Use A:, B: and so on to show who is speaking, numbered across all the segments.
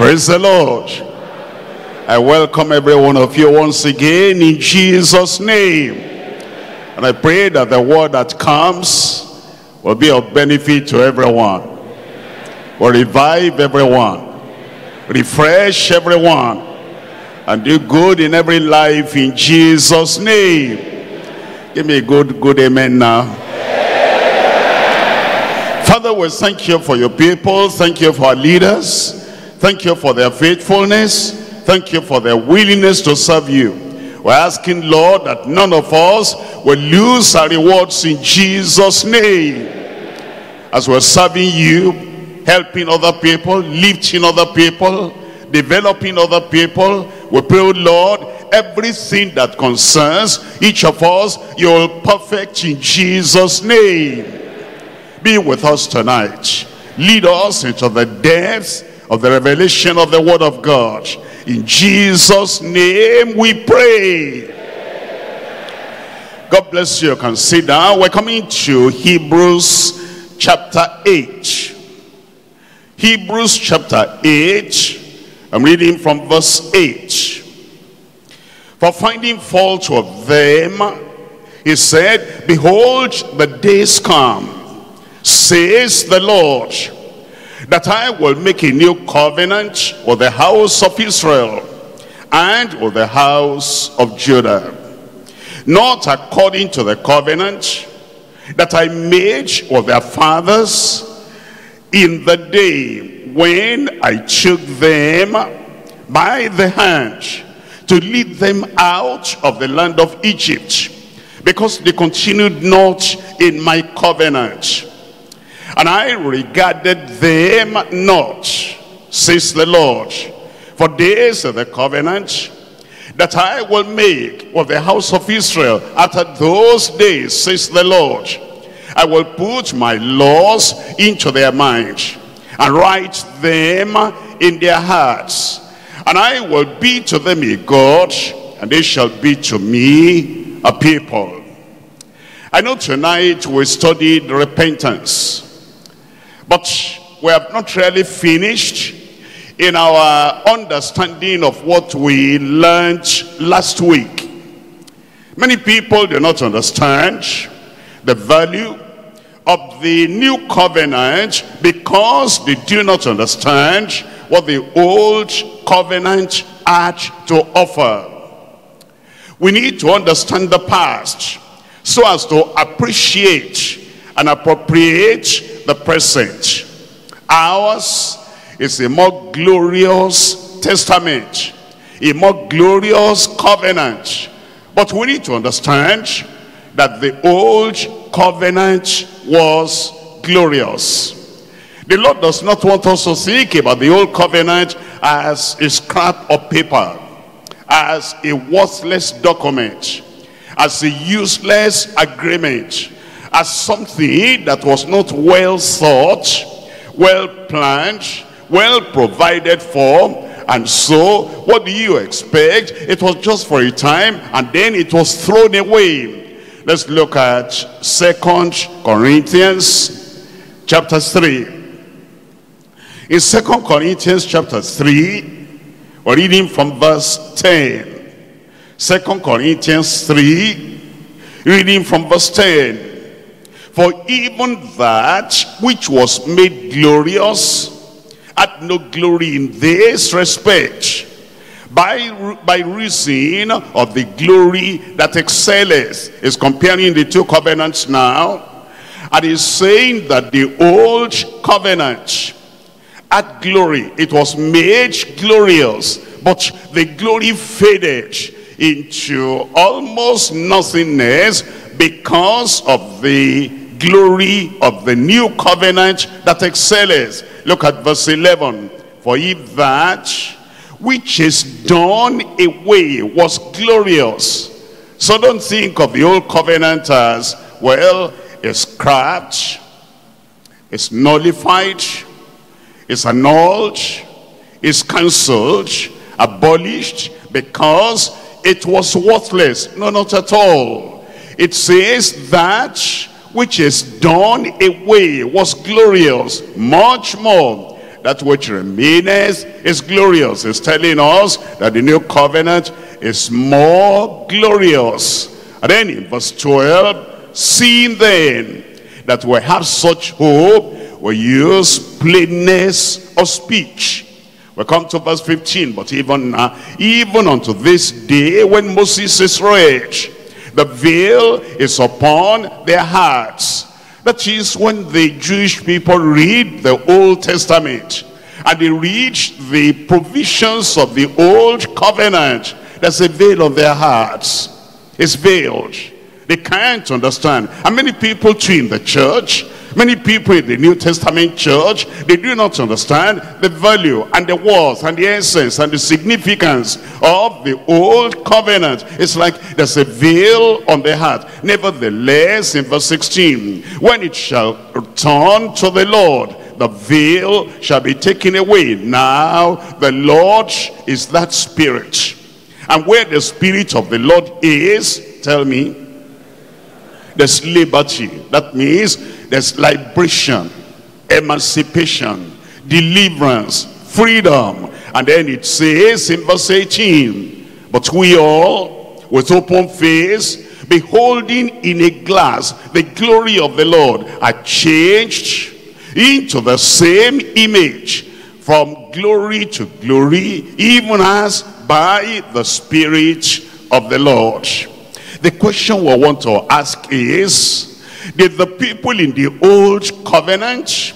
A: Praise the Lord. I welcome every one of you once again in Jesus' name. And I pray that the word that comes will be of benefit to everyone. Will revive everyone. Refresh everyone. And do good in every life in Jesus' name. Give me a good, good amen now. Father, we thank you for your people. Thank you for our leaders. Thank you for their faithfulness. Thank you for their willingness to serve you. We're asking, Lord, that none of us will lose our rewards in Jesus' name. As we're serving you, helping other people, lifting other people, developing other people, we pray, oh Lord, everything that concerns each of us, you'll perfect in Jesus' name. Be with us tonight. Lead us into the depths of the revelation of the word of God. In Jesus' name we pray. God bless you. Down. We're coming to Hebrews chapter 8. Hebrews chapter 8. I'm reading from verse 8. For finding fault with them, he said, Behold, the days come, says the Lord, that I will make a new covenant with the house of Israel and with the house of Judah. Not according to the covenant that I made with their fathers in the day when I took them by the hand to lead them out of the land of Egypt because they continued not in my covenant and I regarded them not, says the Lord. For this is the covenant that I will make with the house of Israel after those days, says the Lord. I will put my laws into their minds and write them in their hearts. And I will be to them a God, and they shall be to me a people. I know tonight we studied repentance. But we have not really finished in our understanding of what we learned last week. Many people do not understand the value of the new covenant because they do not understand what the old covenant had to offer. We need to understand the past so as to appreciate and appropriate the present. Ours is a more glorious testament, a more glorious covenant. But we need to understand that the old covenant was glorious. The Lord does not want us to think about the old covenant as a scrap of paper, as a worthless document, as a useless agreement, as something that was not well thought, well planned, well provided for. And so, what do you expect? It was just for a time, and then it was thrown away. Let's look at Second Corinthians chapter 3. In Second Corinthians chapter 3, we're reading from verse 10. Second Corinthians 3, reading from verse 10. For even that which was made glorious had no glory in this respect, by, by reason of the glory that excelleth. Is comparing the two covenants now. And is saying that the old covenant had glory. It was made glorious, but the glory faded into almost nothingness because of the glory of the new covenant that excels. Look at verse 11. For if that which is done away was glorious. So don't think of the old covenant as, well, it's scrapped, it's nullified, it's annulled, it's cancelled, abolished, because it was worthless. No, not at all. It says that which is done away was glorious, much more that which remains is glorious. It's telling us that the new covenant is more glorious. And then in verse 12, seeing then that we have such hope, we use plainness of speech. We come to verse 15, but even uh, even unto this day when Moses is read, the veil is upon their hearts. That is when the Jewish people read the Old Testament and they read the provisions of the Old Covenant. There's a veil on their hearts. It's veiled. They can't understand. And many people too in the church, many people in the New Testament church, they do not understand the value and the worth and the essence and the significance of the old covenant. It's like there's a veil on the heart. Nevertheless, in verse 16, when it shall return to the Lord, the veil shall be taken away. Now the Lord is that spirit. And where the spirit of the Lord is, tell me, there's liberty. That means there's liberation, emancipation, deliverance, freedom. And then it says in verse 18, But we all, with open face, beholding in a glass the glory of the Lord, are changed into the same image from glory to glory, even as by the Spirit of the Lord. The question we want to ask is, did the people in the old covenant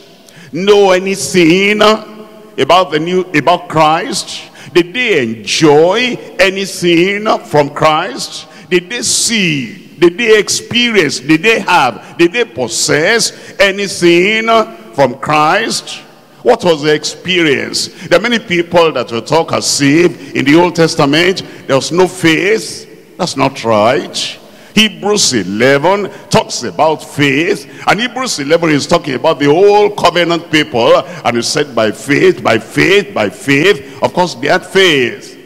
A: know anything about the new, about Christ? Did they enjoy anything from Christ? Did they see? Did they experience? Did they have? Did they possess anything from Christ? What was the experience? There are many people that will talk as saved in the Old Testament. There was no faith. That's not right. Hebrews 11 talks about faith. And Hebrews 11 is talking about the old covenant people. And it said by faith, by faith, by faith. Of course, they had faith.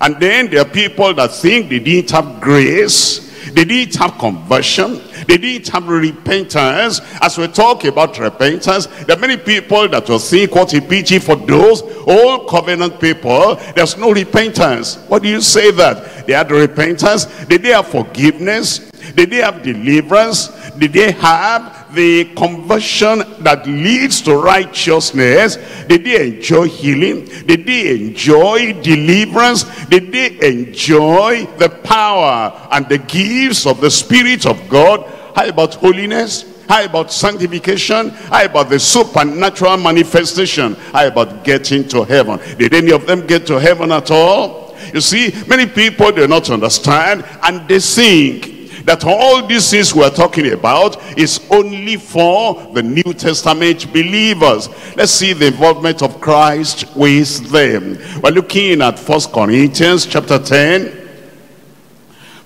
A: And then there are people that think they didn't have grace. They didn't have conversion. They didn't have repentance. As we talk about repentance, there are many people that will think what a pity for those old covenant people. There's no repentance. What do you say that? They had repentance. Did they have forgiveness? Did they have deliverance? Did they have the conversion that leads to righteousness? Did they enjoy healing? Did they enjoy deliverance? Did they enjoy the power and the gifts of the Spirit of God? How about holiness? How about sanctification? How about the supernatural manifestation? How about getting to heaven? Did any of them get to heaven at all? You see, many people do not understand and they think that all these things we're talking about is only for the New Testament believers. Let's see the involvement of Christ with them. We're looking at First Corinthians chapter 10.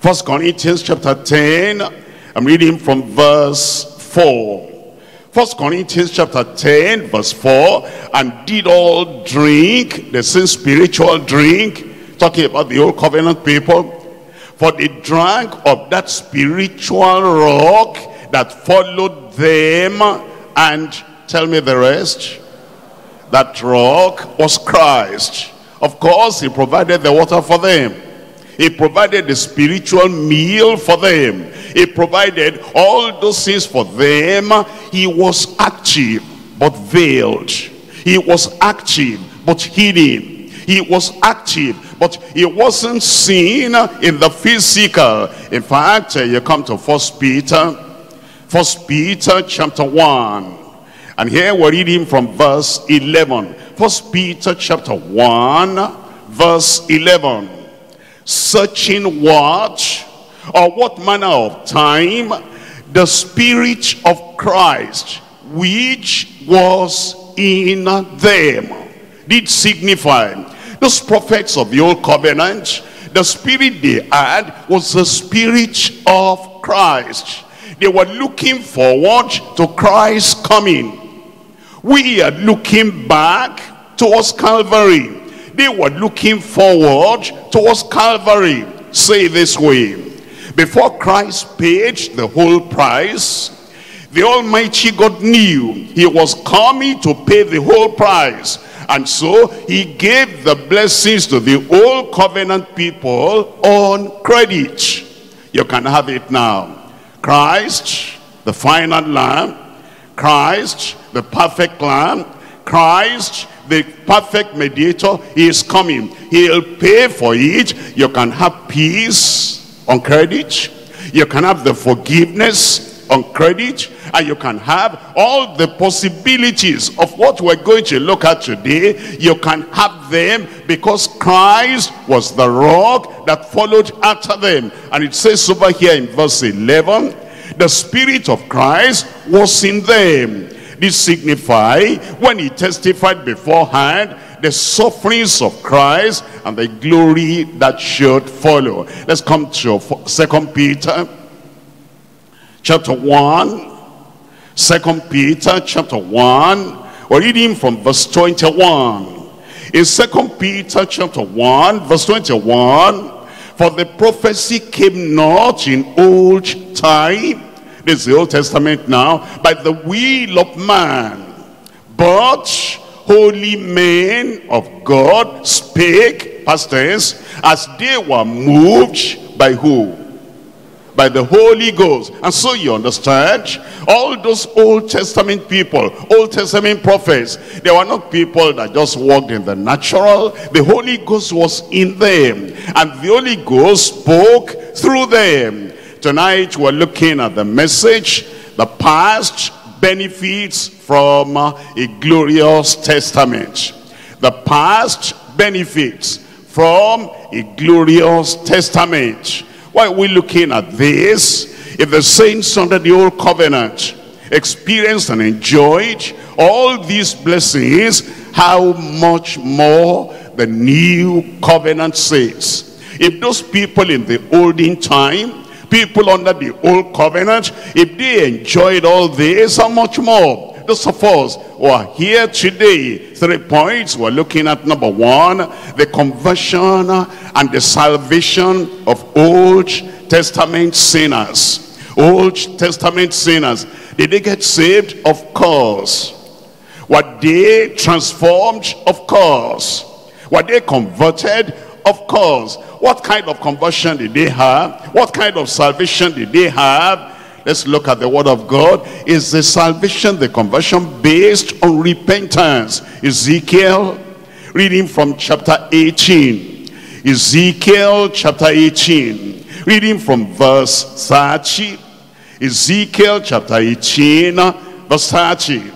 A: First Corinthians chapter 10. I'm reading from verse 4. First Corinthians chapter 10 verse 4 and did all drink the same spiritual drink talking about the old covenant people for they drank of that spiritual rock that followed them. And tell me the rest. That rock was Christ. Of course, he provided the water for them. He provided the spiritual meal for them. He provided all those things for them. He was active, but veiled. He was active, but hidden. He was active, but he wasn't seen in the physical. In fact, uh, you come to First Peter, First Peter chapter 1. And here we're reading from verse 11. First Peter chapter 1, verse 11. Searching what or what manner of time the Spirit of Christ which was in them did signify those prophets of the old covenant, the spirit they had was the spirit of Christ. They were looking forward to Christ's coming. We are looking back towards Calvary. They were looking forward towards Calvary. Say this way. Before Christ paid the whole price, The Almighty God knew he was coming to pay the whole price. And so he gave the blessings to the old covenant people on credit. You can have it now. Christ, the final lamb. Christ, the perfect lamb. Christ, the perfect mediator, he is coming. He'll pay for it. You can have peace on credit. You can have the forgiveness on credit. And you can have all the possibilities of what we're going to look at today. You can have them because Christ was the rock that followed after them. And it says over here in verse 11, the Spirit of Christ was in them this signify when he testified beforehand the sufferings of Christ and the glory that should follow. Let's come to Second Peter chapter 1. Second Peter chapter 1. We're reading from verse 21. In Second Peter chapter 1 verse 21. For the prophecy came not in old time this is the Old Testament now. By the will of man. But holy men of God spake, past tense, as they were moved by who? By the Holy Ghost. And so you understand, all those Old Testament people, Old Testament prophets, they were not people that just walked in the natural. The Holy Ghost was in them. And the Holy Ghost spoke through them. Tonight we're looking at the message, the past benefits from a glorious testament. The past benefits from a glorious testament. Why are we looking at this? If the saints under the old covenant experienced and enjoyed all these blessings, how much more the new covenant says. If those people in the olden time people under the old covenant, if they enjoyed all this, how much more? Those of us who are here today, three points. We're looking at number one, the conversion and the salvation of Old Testament sinners. Old Testament sinners. Did they get saved? Of course. Were they transformed? Of course. Were they converted? Of course. What kind of conversion did they have? What kind of salvation did they have? Let's look at the word of God. Is the salvation, the conversion based on repentance? Ezekiel, reading from chapter 18. Ezekiel chapter 18, reading from verse 30. Ezekiel chapter 18, verse 30.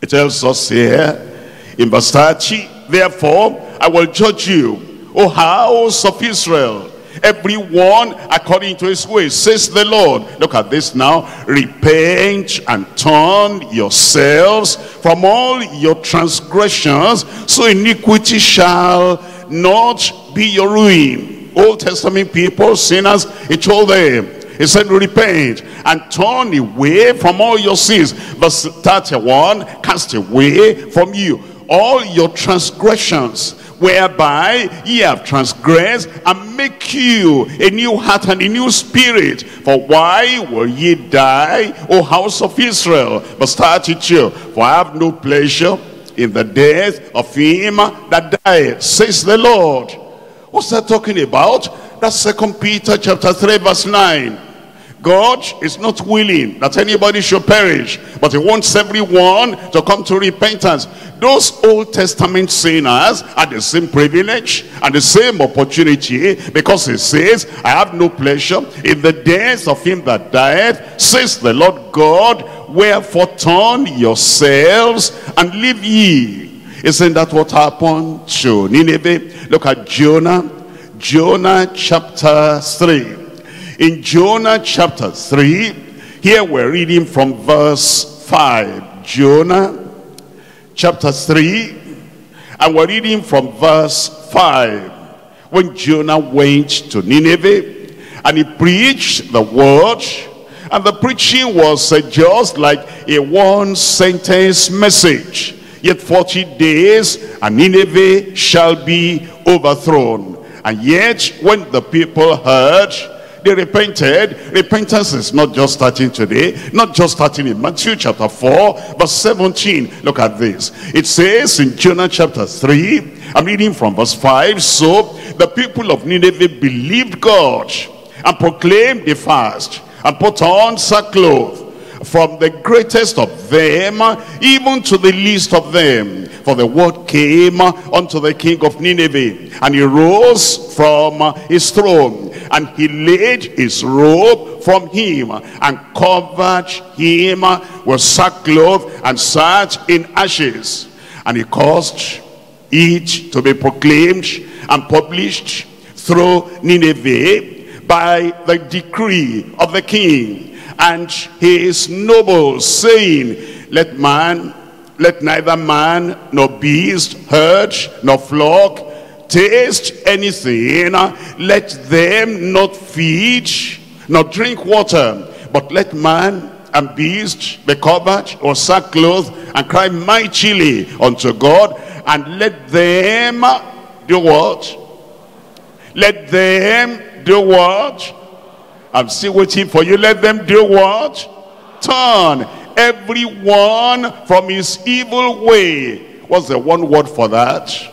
A: It tells us here in verse 30, Therefore, I will judge you, O house of Israel, everyone according to his ways, says the Lord. Look at this now. Repent and turn yourselves from all your transgressions, so iniquity shall not be your ruin. Old Testament people, sinners, he told them, he said, repent and turn away from all your sins. Verse 31, cast away from you all your transgressions whereby ye have transgressed and make you a new heart and a new spirit. For why will ye die o house of israel? But verse 32 for i have no pleasure in the death of him that died says the lord. What's that talking about? That's second peter chapter 3 verse 9 God is not willing that anybody should perish, but he wants everyone to come to repentance. Those Old Testament sinners had the same privilege and the same opportunity because he says, I have no pleasure in the death of him that died, says the Lord God, wherefore turn yourselves and live ye. Isn't that what happened to Nineveh? Look at Jonah, Jonah chapter 3 in Jonah chapter 3, here we're reading from verse 5. Jonah chapter 3, and we're reading from verse 5. When Jonah went to Nineveh, and he preached the word, and the preaching was uh, just like a one-sentence message. Yet 40 days, and Nineveh shall be overthrown. And yet, when the people heard they repented. Repentance is not just starting today, not just starting in Matthew chapter 4, verse 17. Look at this. It says in Jonah chapter 3, I'm reading from verse 5. So the people of Nineveh believed God and proclaimed the fast and put on sackcloth from the greatest of them even to the least of them. For the word came unto the king of Nineveh and he rose from his throne and he laid his robe from him and covered him with sackcloth and sat in ashes. And he caused it to be proclaimed and published through Nineveh by the decree of the king and his noble, saying, Let man, let neither man, nor beast, herd, nor flock, taste anything. Let them not feed, nor drink water, but let man and beast be covered or sackcloth and cry mightily unto God and let them do what? Let them do what? I'm still waiting for you. Let them do what? Turn everyone from his evil way. What's the one word for that?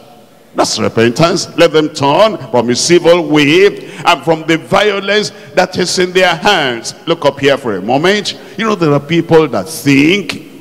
A: That's repentance. Let them turn from his evil way and from the violence that is in their hands. Look up here for a moment. You know, there are people that think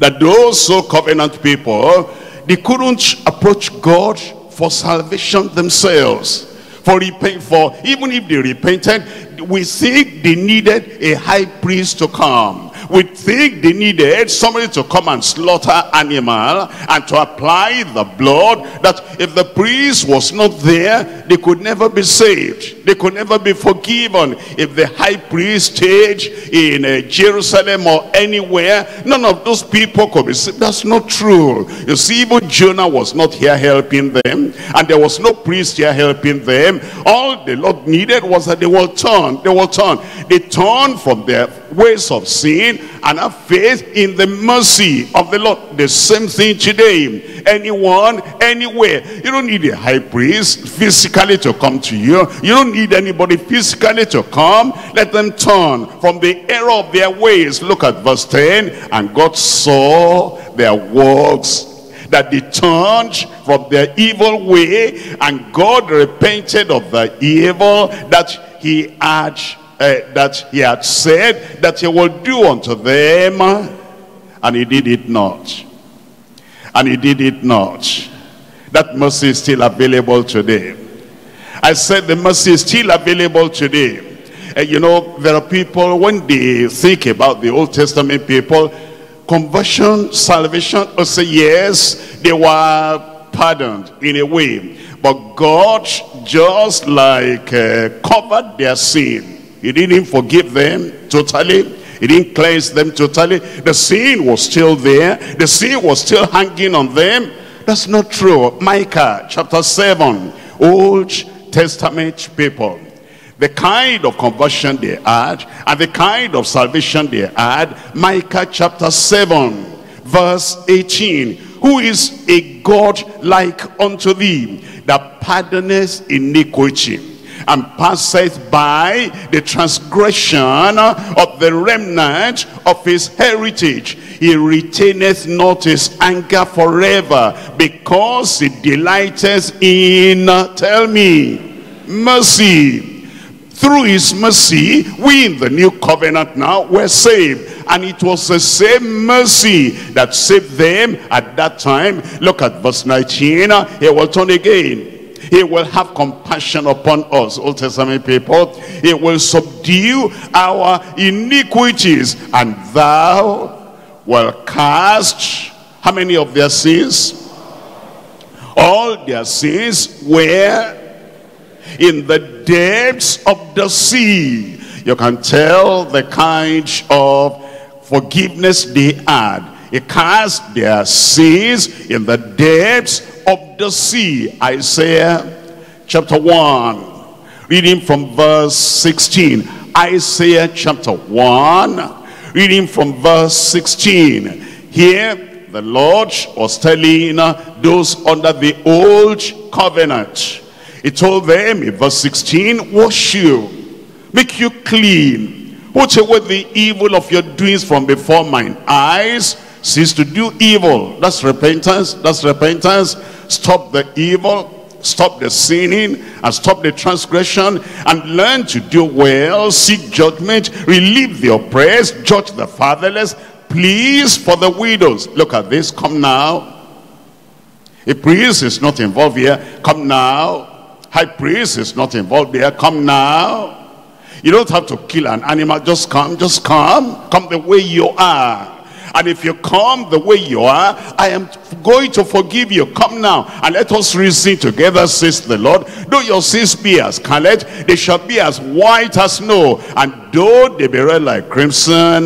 A: that those so covenant people they couldn't approach God for salvation themselves. For repent, for. Even if they repented, we think they needed a high priest to come we think they needed somebody to come and slaughter animal and to apply the blood that if the priest was not there they could never be saved. They could never be forgiven. If the high priest stayed in uh, Jerusalem or anywhere none of those people could be saved that's not true. You see even Jonah was not here helping them and there was no priest here helping them. All the Lord needed was that they will turn they will turn they turn from their ways of sin and have faith in the mercy of the Lord. The same thing today. Anyone, anywhere. You don't need a high priest physically to come to you. You don't need anybody physically to come. Let them turn from the error of their ways. Look at verse 10. And God saw their works that they turned from their evil way and God repented of the evil that he had uh, that he had said that he will do unto them and he did it not. And he did it not. That mercy is still available today I said the mercy is still available today uh, you know there are people when they think about the Old Testament people conversion salvation or say yes they were pardoned in a way. But God just like uh, covered their sin he didn't forgive them totally. He didn't cleanse them totally. The sin was still there. The sin was still hanging on them. That's not true. Micah chapter 7. Old Testament people. The kind of conversion they had and the kind of salvation they had. Micah chapter 7 verse 18. Who is a God like unto thee that pardoneth iniquity and passeth by the transgression of the remnant of his heritage. He retaineth not his anger forever because he delighteth in, tell me, mercy. Through his mercy, we in the new covenant now were saved. And it was the same mercy that saved them at that time. Look at verse 19. He will turn again he will have compassion upon us, Old Testament people. He will subdue our iniquities. And thou will cast, how many of their sins? All their sins were in the depths of the sea. You can tell the kind of forgiveness they had. He cast their sins in the depths of the sea. Isaiah chapter 1. Reading from verse 16. Isaiah chapter 1. Reading from verse 16. Here the Lord was telling those under the old covenant. He told them in verse 16, Wash you make you clean. Put away the evil of your doings from before mine eyes. Cease to do evil. That's repentance. That's repentance. Stop the evil. Stop the sinning and stop the transgression and learn to do well, seek judgment, relieve the oppressed, judge the fatherless, please for the widows. Look at this, come now. A priest is not involved here, come now. High priest is not involved here, come now. You don't have to kill an animal, just come, just come. Come the way you are. And if you come the way you are, I am going to forgive you. Come now and let us reason together, says the Lord. Though your sins be as scarlet, they shall be as white as snow. And though they be red like crimson,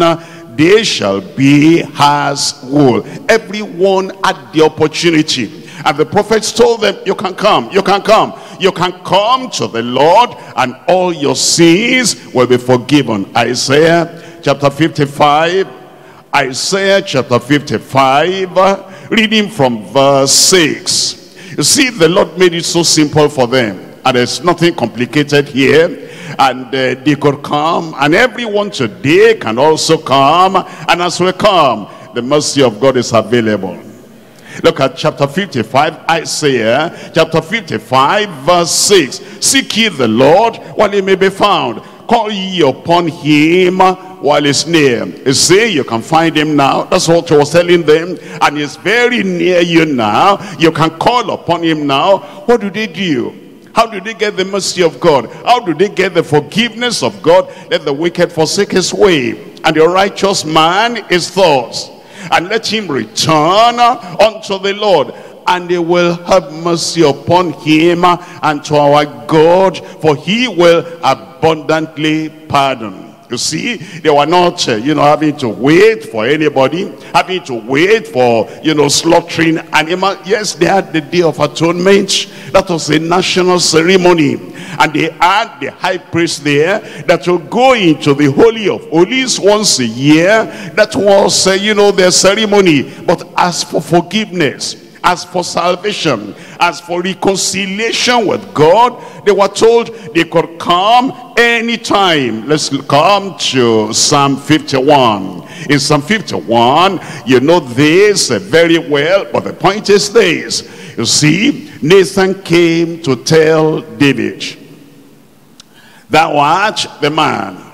A: they shall be as wool. Everyone had the opportunity. And the prophets told them, you can come, you can come. You can come to the Lord and all your sins will be forgiven. Isaiah chapter 55 Isaiah chapter 55, reading from verse 6. You see, the Lord made it so simple for them. And there's nothing complicated here. And uh, they could come. And everyone today can also come. And as we come, the mercy of God is available. Look at chapter 55, Isaiah chapter 55, verse 6. Seek ye the Lord while he may be found. Call ye upon him while he's near. You see, you can find him now. That's what he was telling them. And he's very near you now. You can call upon him now. What do they do? How do they get the mercy of God? How do they get the forgiveness of God? Let the wicked forsake his way, and the righteous man his thoughts. And let him return unto the Lord and they will have mercy upon him and to our God, for he will abundantly pardon. You see, they were not, uh, you know, having to wait for anybody, having to wait for, you know, slaughtering animal. Yes, they had the Day of Atonement. That was a national ceremony. And they had the high priest there that will go into the Holy of Holies once a year. That was, uh, you know, their ceremony. But as for forgiveness, as for salvation, as for reconciliation with God, they were told they could come anytime. Let's come to Psalm 51. In Psalm 51, you know this very well, but the point is this. You see, Nathan came to tell David, Thou art the man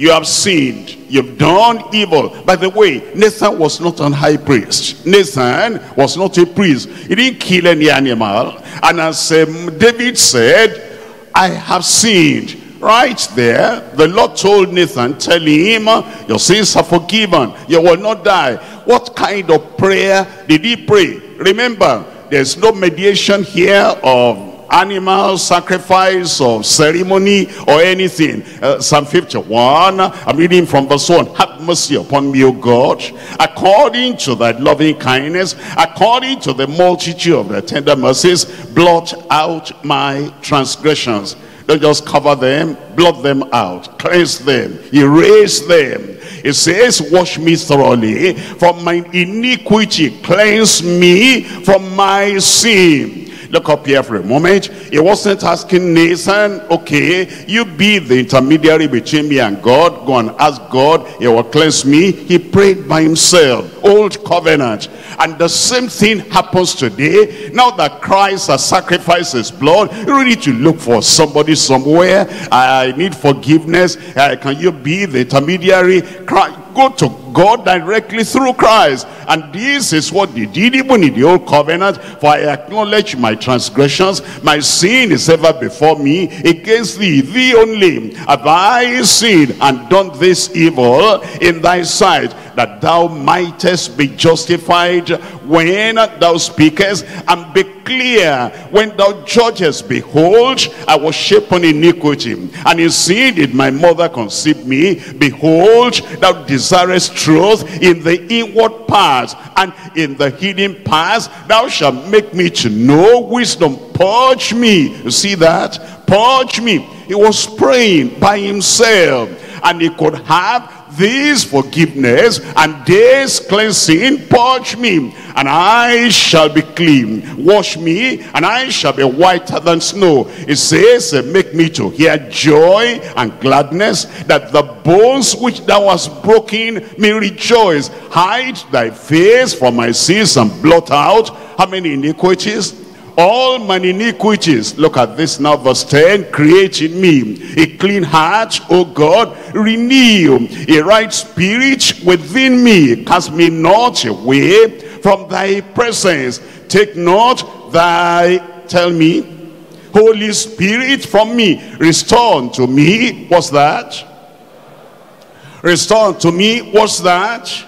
A: you have sinned. You've done evil. By the way, Nathan was not an high priest. Nathan was not a priest. He didn't kill any animal. And as um, David said, I have sinned. Right there, the Lord told Nathan, telling him, your sins are forgiven. You will not die. What kind of prayer did he pray? Remember, there's no mediation here of animal sacrifice or ceremony or anything. Uh, Psalm 51, I'm reading from verse 1. Have mercy upon me, O God, according to thy loving kindness, according to the multitude of the tender mercies, blot out my transgressions. Don't just cover them, blot them out, cleanse them, erase them. It says, wash me thoroughly from my iniquity, cleanse me from my sin. Look up here for a moment. He wasn't asking Nathan, okay, you be the intermediary between me and God. Go and ask God. He will cleanse me. He prayed by himself. Old covenant. And the same thing happens today. Now that Christ has sacrificed his blood, you need to look for somebody somewhere. I need forgiveness. Uh, can you be the intermediary? Christ, go to God directly through Christ. And this is what they did even in the old covenant. For I acknowledge my transgressions. My sin is ever before me. Against thee, thee only, have I sinned and done this evil in thy sight that thou mightest be justified when thou speakest and be clear when thou judgest behold i was shapen in iniquity and in sin did my mother conceive me behold thou desirest truth in the inward parts and in the hidden parts. Thou shalt make me to know wisdom. Purge me. You see that? Purge me. He was praying by himself and he could have this forgiveness and this cleansing purge me, and I shall be clean. Wash me, and I shall be whiter than snow. It says, uh, make me to hear joy and gladness, that the bones which thou hast broken may rejoice. Hide thy face from my sins and blot out how many iniquities? All my iniquities. Look at this now, verse 10. Create in me a clean heart, O God. Renew a right spirit within me. Cast me not away from thy presence. Take not thy, tell me, Holy Spirit from me. Restore unto me, what's that? Restore unto me, what's that?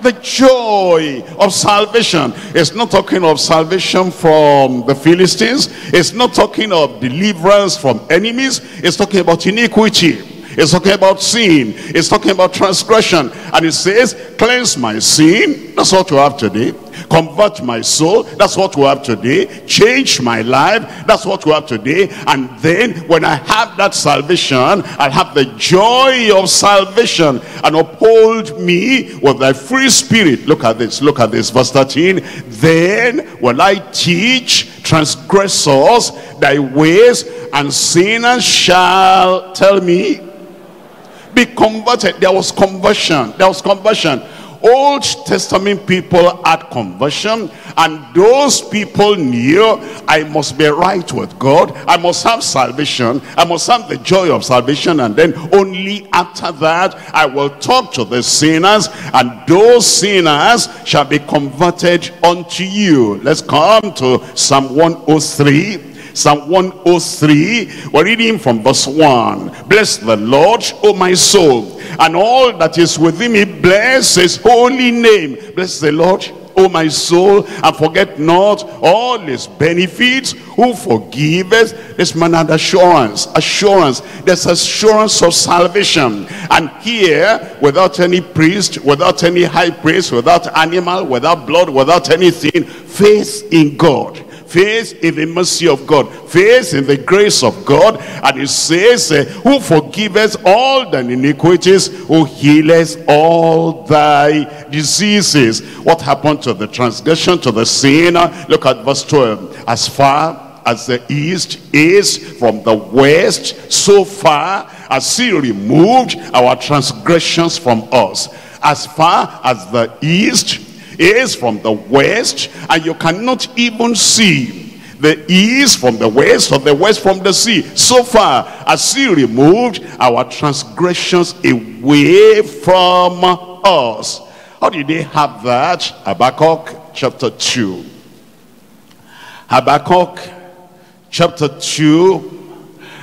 A: The joy of salvation. It's not talking of salvation from the Philistines. It's not talking of deliverance from enemies. It's talking about iniquity. It's talking about sin. It's talking about transgression. And it says, cleanse my sin. That's what you have today. Convert my soul. That's what we have today. Change my life. That's what we have today. And then when i have that salvation I'll have the joy of salvation and uphold me with thy free spirit. Look at this. Look at this. Verse 13 then will i teach transgressors thy ways and sinners shall tell me be converted there was conversion there was conversion Old Testament people had conversion and those people knew I must be right with God. I must have salvation. I must have the joy of salvation and then only after that I will talk to the sinners and those sinners shall be converted unto you. Let's come to Psalm 103. Psalm 103, we're reading from verse 1. Bless the Lord, O my soul, and all that is within me, bless his holy name. Bless the Lord, O my soul, and forget not all his benefits, who forgiveth. This man had assurance, assurance. There's assurance of salvation. And here, without any priest, without any high priest, without animal, without blood, without anything, faith in God faith in the mercy of God, faith in the grace of God. And it says, uh, who forgiveth all thy iniquities, who healeth all thy diseases. What happened to the transgression, to the sinner? Look at verse 12. As far as the east is from the west, so far as he removed our transgressions from us. As far as the east is from the west and you cannot even see the east from the west or the west from the sea. So far as he removed our transgressions away from us. How did they have that? Habakkuk chapter 2 habakkuk chapter 2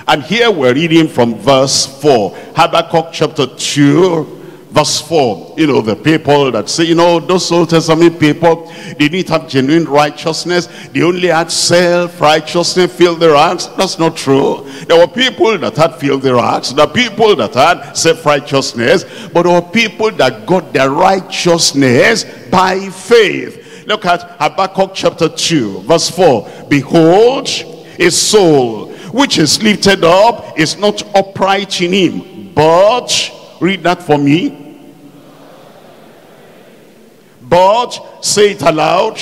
A: and here we're reading from verse 4 habakkuk chapter 2 Verse 4, you know, the people that say, you know, those Old Testament people, they didn't have genuine righteousness. They only had self-righteousness, filthy rags. That's not true. There were people that had filthy rags. There were people that had self-righteousness. But there were people that got their righteousness by faith. Look at Habakkuk chapter 2, verse 4. Behold, a soul which is lifted up is not upright in him, but, read that for me, but, say it aloud.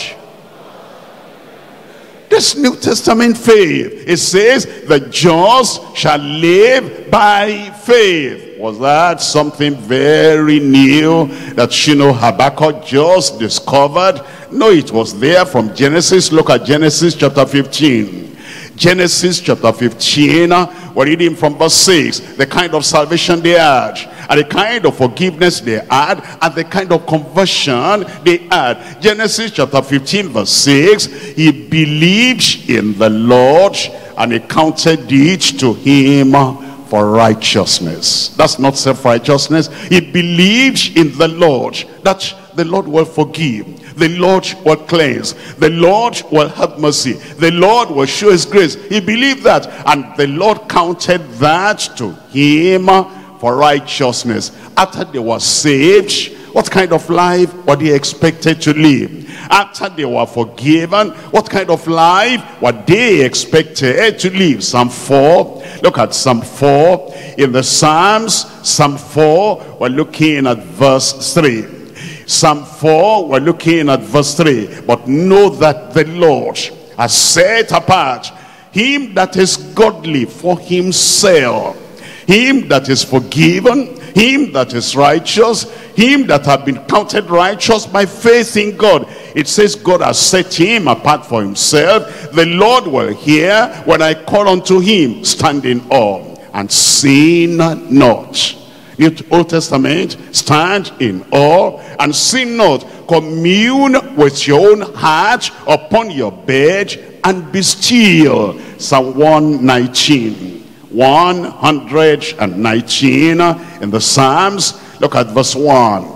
A: This New Testament faith, it says, the just shall live by faith. Was that something very new that, you know, Habakkuk just discovered? No, it was there from Genesis. Look at Genesis chapter 15. Genesis chapter 15, uh, we're reading from verse 6, the kind of salvation they had, and the kind of forgiveness they had, and the kind of conversion they had. Genesis chapter 15 verse 6, he believed in the Lord, and he counted it to him for righteousness. That's not self-righteousness. He believed in the Lord, that the Lord will forgive the Lord will cleanse. The Lord will have mercy. The Lord will show his grace. He believed that. And the Lord counted that to him for righteousness. After they were saved, what kind of life were they expected to live? After they were forgiven, what kind of life were they expected to live? Psalm 4, look at Psalm 4. In the Psalms, Psalm 4, we're looking at verse 3. Psalm 4, we're looking at verse 3. But know that the Lord has set apart him that is godly for himself. Him that is forgiven, him that is righteous, him that have been counted righteous by faith in God. It says God has set him apart for himself. The Lord will hear when I call unto him, standing up and sin not. New Old Testament, stand in awe and sin not. Commune with your own heart upon your bed and be still. Psalm 119. 119 in the Psalms. Look at verse 1.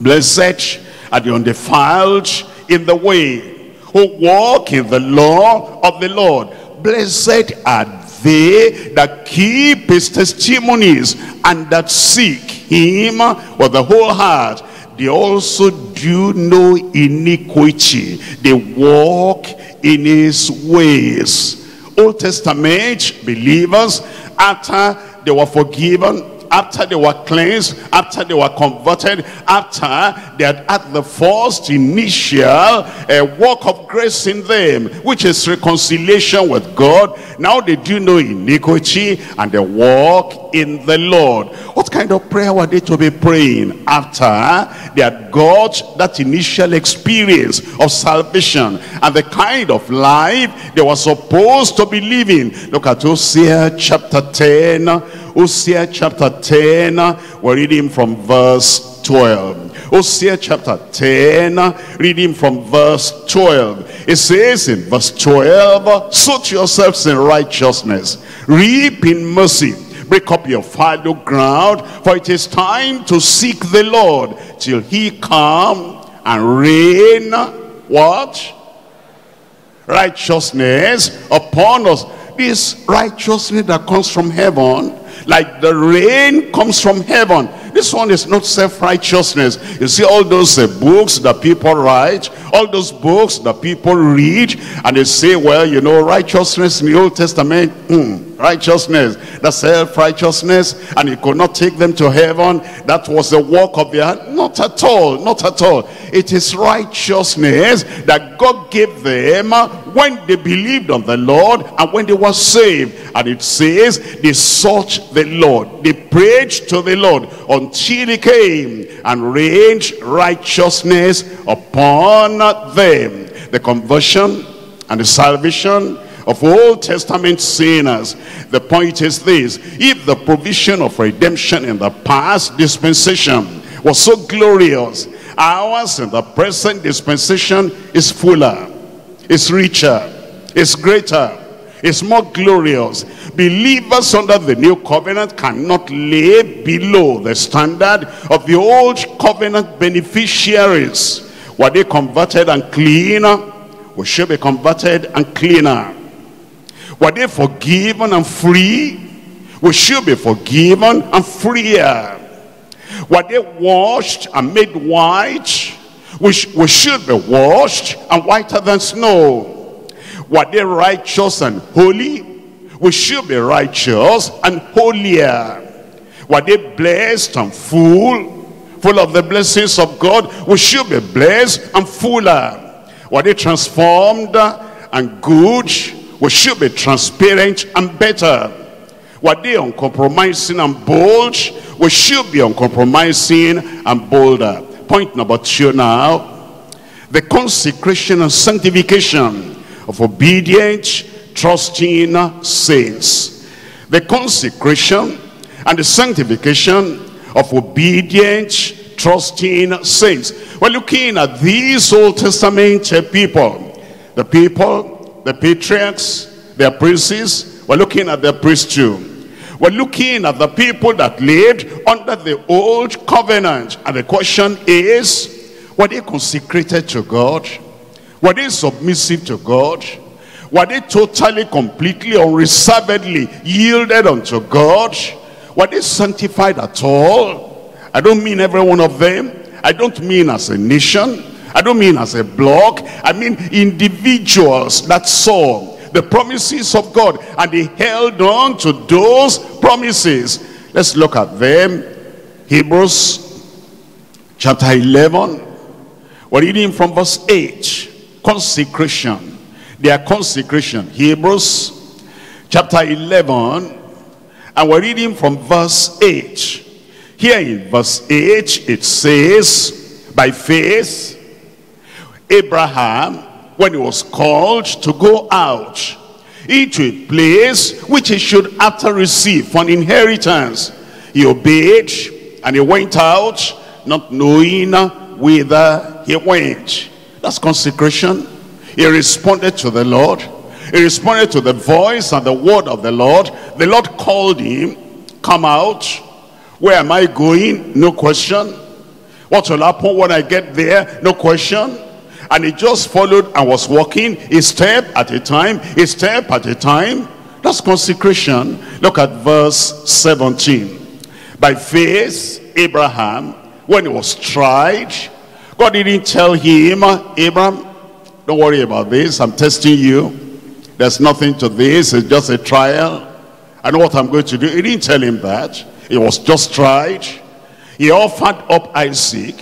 A: Blessed are the undefiled in the way, who walk in the law of the Lord. Blessed are they that keep his testimonies and that seek him with the whole heart. They also do no iniquity. They walk in his ways. Old Testament believers, after they were forgiven, after they were cleansed, after they were converted, after they had had the first initial uh, work of grace in them, which is reconciliation with God. Now they do no iniquity and they walk in the Lord. What kind of prayer were they to be praying after they had got that initial experience of salvation and the kind of life they were supposed to be living? Look at Hosea chapter 10. Hosea chapter 10, we're reading from verse 12. Hosea chapter 10, reading from verse 12. It says in verse 12, Sow yourselves in righteousness, reap in mercy, break up your fallow ground, for it is time to seek the Lord till he come and rain, what? Righteousness upon us. This righteousness that comes from heaven like the rain comes from heaven. This one is not self-righteousness. You see all those uh, books that people write, all those books that people read, and they say, well, you know, righteousness in the Old Testament, hmm, righteousness, that's self-righteousness, and you could not take them to heaven. That was the work of their, not at all, not at all. It is righteousness that God gave them when they believed on the Lord and when they were saved. And it says, they sought the Lord, they prayed to the Lord until he came and rained righteousness upon them. The conversion and the salvation of Old Testament sinners. The point is this, if the provision of redemption in the past dispensation was so glorious, ours in the present dispensation is fuller, is richer, is greater, is more glorious. Believers under the new covenant cannot lay below the standard of the old covenant beneficiaries. Were they converted and cleaner? We should be converted and cleaner. Were they forgiven and free? We should be forgiven and freer. Were they washed and made white? We, sh we should be washed and whiter than snow. Were they righteous and holy? We should be righteous and holier. Were they blessed and full? Full of the blessings of God? We should be blessed and fuller. Were they transformed and good? We should be transparent and better. Were they uncompromising and bold? We should be uncompromising and bolder. Point number two now. The consecration and sanctification of obedient, trusting saints. The consecration and the sanctification of obedient, trusting saints. We're looking at these Old Testament people. The people, the patriarchs, their princes. We're looking at their priesthood. We're looking at the people that lived under the old covenant. And the question is, were they consecrated to God? Were they submissive to God? Were they totally, completely, unreservedly yielded unto God? Were they sanctified at all? I don't mean every one of them. I don't mean as a nation. I don't mean as a block. I mean individuals that saw the promises of God and they held on to those promises. Let's look at them. Hebrews chapter 11. We're reading from verse 8. Consecration. Their consecration. Hebrews chapter 11. And we're reading from verse 8. Here in verse 8 it says, By faith Abraham, when he was called to go out into a place which he should after receive for an inheritance, he obeyed and he went out not knowing whither he went. That's consecration. He responded to the Lord. He responded to the voice and the word of the Lord. The Lord called him, come out. Where am I going? No question. What will happen when I get there? No question. And he just followed and was walking a step at a time, a step at a time. That's consecration. Look at verse 17. By faith, Abraham, when he was tried, God didn't tell him, Abraham, don't worry about this, I'm testing you. There's nothing to this, it's just a trial. I know what I'm going to do. He didn't tell him that. He was just tried. He offered up Isaac.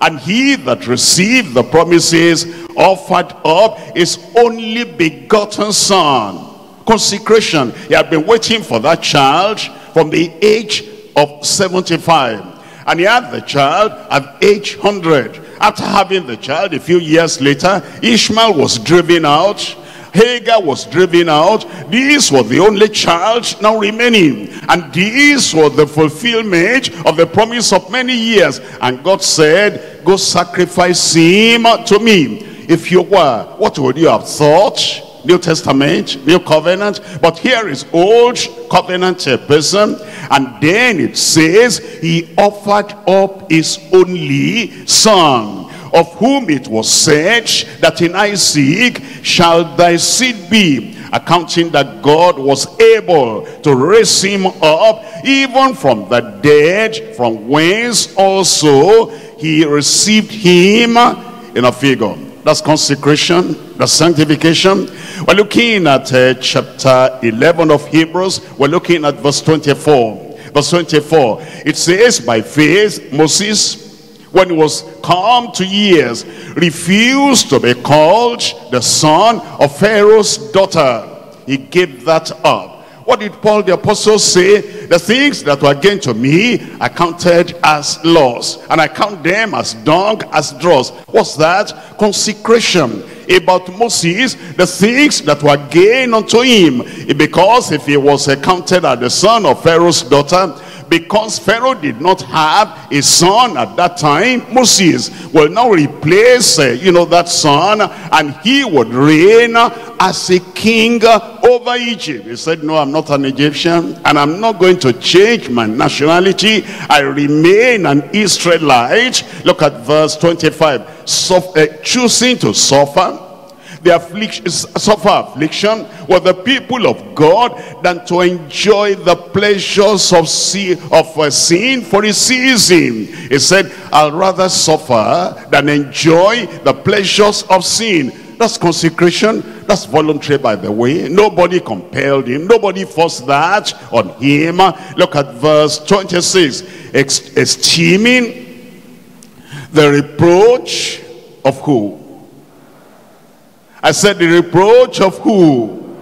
A: And he that received the promises offered up his only begotten son. Consecration. He had been waiting for that child from the age of 75. And he had the child at age 100. After having the child, a few years later, Ishmael was driven out Hagar was driven out. This was the only child now remaining. And this was the fulfillment of the promise of many years. And God said, go sacrifice him to me. If you were, what would you have thought? New Testament, New Covenant. But here is Old Covenant person. And then it says, he offered up his only son of whom it was said that in Isaac shall thy seed be, accounting that God was able to raise him up even from the dead, from whence also he received him in a figure. That's consecration, that's sanctification. We're looking at uh, chapter 11 of Hebrews. We're looking at verse 24. Verse 24, it says, by faith Moses when he was come to years, refused to be called the son of Pharaoh's daughter. He gave that up. What did Paul the apostle say? The things that were gained to me, I counted as loss. And I count them as dung, as dross. What's that? Consecration. About Moses, the things that were gained unto him. Because if he was accounted as the son of Pharaoh's daughter, because Pharaoh did not have a son at that time, Moses will now replace, uh, you know, that son and he would reign as a king over Egypt. He said, no, I'm not an Egyptian and I'm not going to change my nationality. I remain an Israelite. Look at verse 25. So, uh, choosing to suffer the affliction, suffer affliction with the people of God than to enjoy the pleasures of, sin, of uh, sin for a season. He said, I'll rather suffer than enjoy the pleasures of sin. That's consecration. That's voluntary, by the way. Nobody compelled him. Nobody forced that on him. Look at verse 26. Esteeming the reproach of who? I said the reproach of who?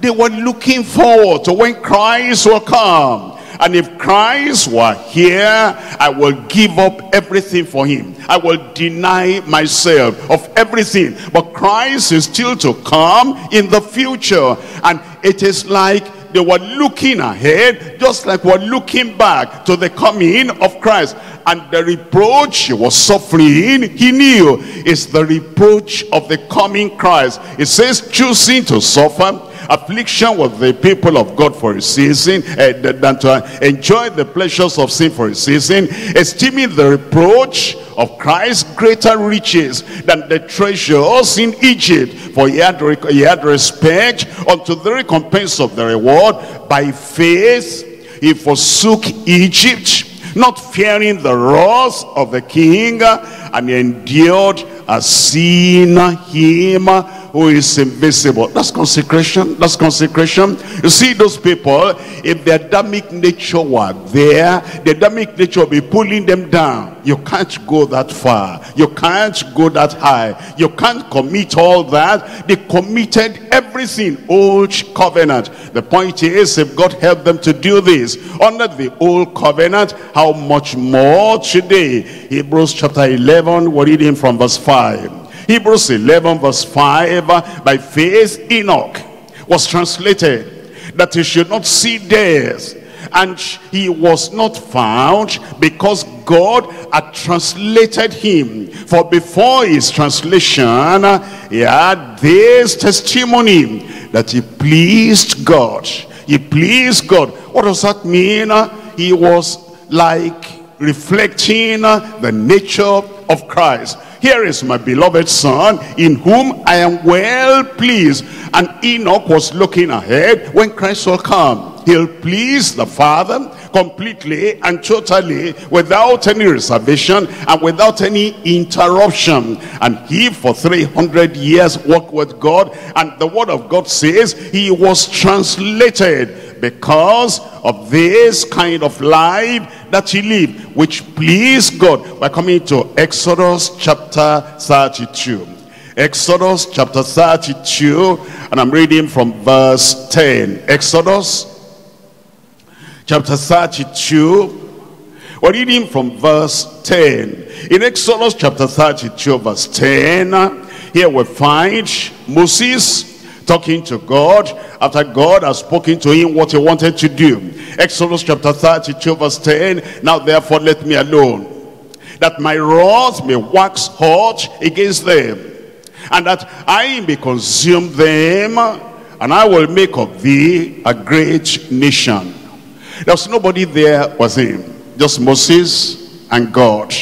A: They were looking forward to when Christ will come. And if Christ were here, I will give up everything for him. I will deny myself of everything. But Christ is still to come in the future. And it is like they were looking ahead, just like we're looking back to the coming of Christ. And the reproach he was suffering, he knew, is the reproach of the coming Christ. It says, choosing to suffer affliction with the people of God for a season, uh, than to enjoy the pleasures of sin for a season, esteeming the reproach of Christ greater riches than the treasures in Egypt. For he had, he had respect unto the recompense of the reward. By faith he forsook Egypt not fearing the wrath of the king, and endured as seeing him who is invisible. That's consecration. That's consecration. You see those people, if the Adamic nature were there, the Adamic nature will be pulling them down. You can't go that far. You can't go that high. You can't commit all that. They committed everything, old covenant. The point is, if God helped them to do this under the old covenant, how much more today? Hebrews chapter 11, we're reading from verse 5. Hebrews 11 verse 5, by faith Enoch was translated that he should not see death and he was not found because God had translated him. For before his translation, he had this testimony that he pleased God. He pleased God. What does that mean? He was like reflecting the nature of Christ. Here is my beloved son in whom I am well pleased. And Enoch was looking ahead when Christ will come. He'll please the Father completely and totally without any reservation and without any interruption. And he for 300 years walked with God and the word of God says he was translated because of this kind of life that he lived, which pleased God. We're coming to Exodus chapter 32. Exodus chapter 32, and I'm reading from verse 10. Exodus chapter 32, we're reading from verse 10. In Exodus chapter 32, verse 10, here we find Moses talking to God after God has spoken to him what he wanted to do. Exodus chapter 32 verse 10, Now therefore let me alone, that my wrath may wax hot against them, and that I may consume them, and I will make of thee a great nation. There was nobody there was him, just Moses and God.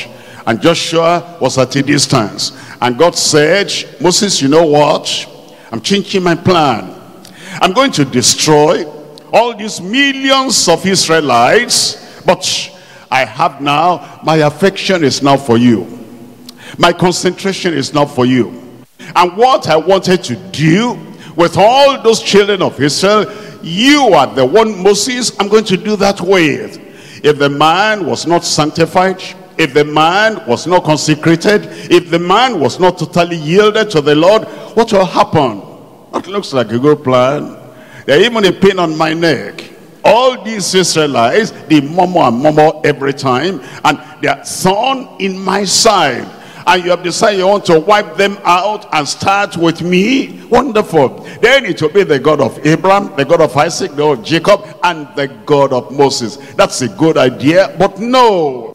A: And Joshua was at a distance. And God said, Moses, you know what? I'm changing my plan. I'm going to destroy all these millions of Israelites, but I have now, my affection is now for you. My concentration is now for you. And what I wanted to do with all those children of Israel, you are the one Moses I'm going to do that with. If the man was not sanctified, if the man was not consecrated, if the man was not totally yielded to the Lord, what will happen? That looks like a good plan. There's even a pain on my neck. All these Israelites, they murmur and murmur every time. And they are thorn in my side. And you have decided you want to wipe them out and start with me. Wonderful. Then it will be the God of Abraham, the God of Isaac, the God of Jacob, and the God of Moses. That's a good idea. But no.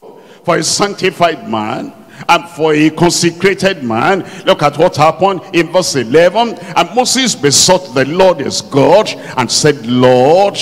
A: For a sanctified man, and for a consecrated man. Look at what happened in verse 11 and moses besought the lord his god and said lord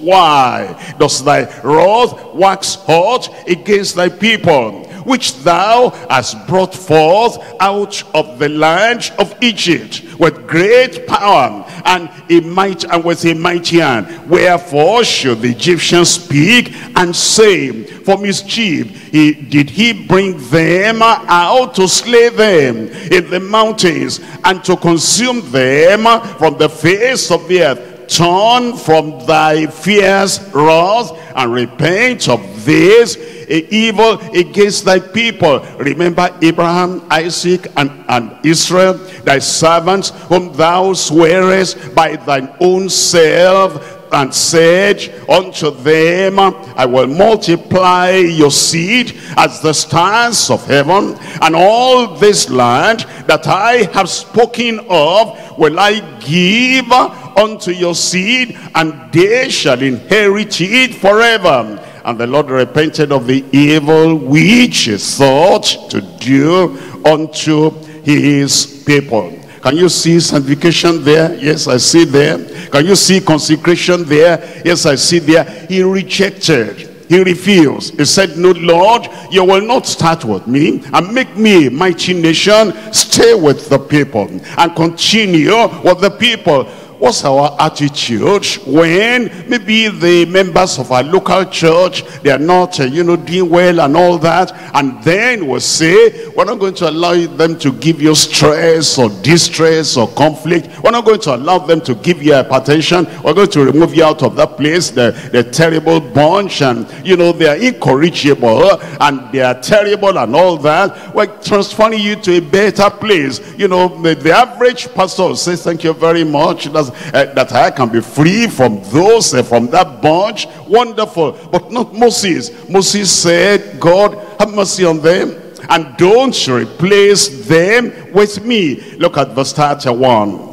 A: why does thy wrath wax hot against thy people which thou hast brought forth out of the land of Egypt with great power and a might and with a mighty hand. Wherefore should the Egyptians speak and say, for mischief he, did he bring them out to slay them in the mountains and to consume them from the face of the earth turn from thy fierce wrath and repent of this evil against thy people. Remember Abraham, Isaac, and, and Israel, thy servants, whom thou swearest by thine own self and said unto them, I will multiply your seed as the stars of heaven, and all this land that I have spoken of will I give unto your seed, and they shall inherit it forever. And the Lord repented of the evil which he thought to do unto his people. Can you see sanctification there? Yes, I see there. Can you see consecration there? Yes, I see there. He rejected. He refused. He said, no, Lord, you will not start with me and make me mighty nation. Stay with the people and continue with the people what's our attitude when maybe the members of our local church, they are not, uh, you know, doing well and all that, and then we'll say, we're not going to allow them to give you stress or distress or conflict. We're not going to allow them to give you hypertension. We're going to remove you out of that place, the, the terrible bunch, and, you know, they are incorrigible, and they are terrible and all that. We're transferring you to a better place. You know, the, the average pastor says, thank you very much, That's, uh, that I can be free from those, uh, from that bunch. Wonderful. But not Moses. Moses said, God, have mercy on them and don't replace them with me. Look at verse 31.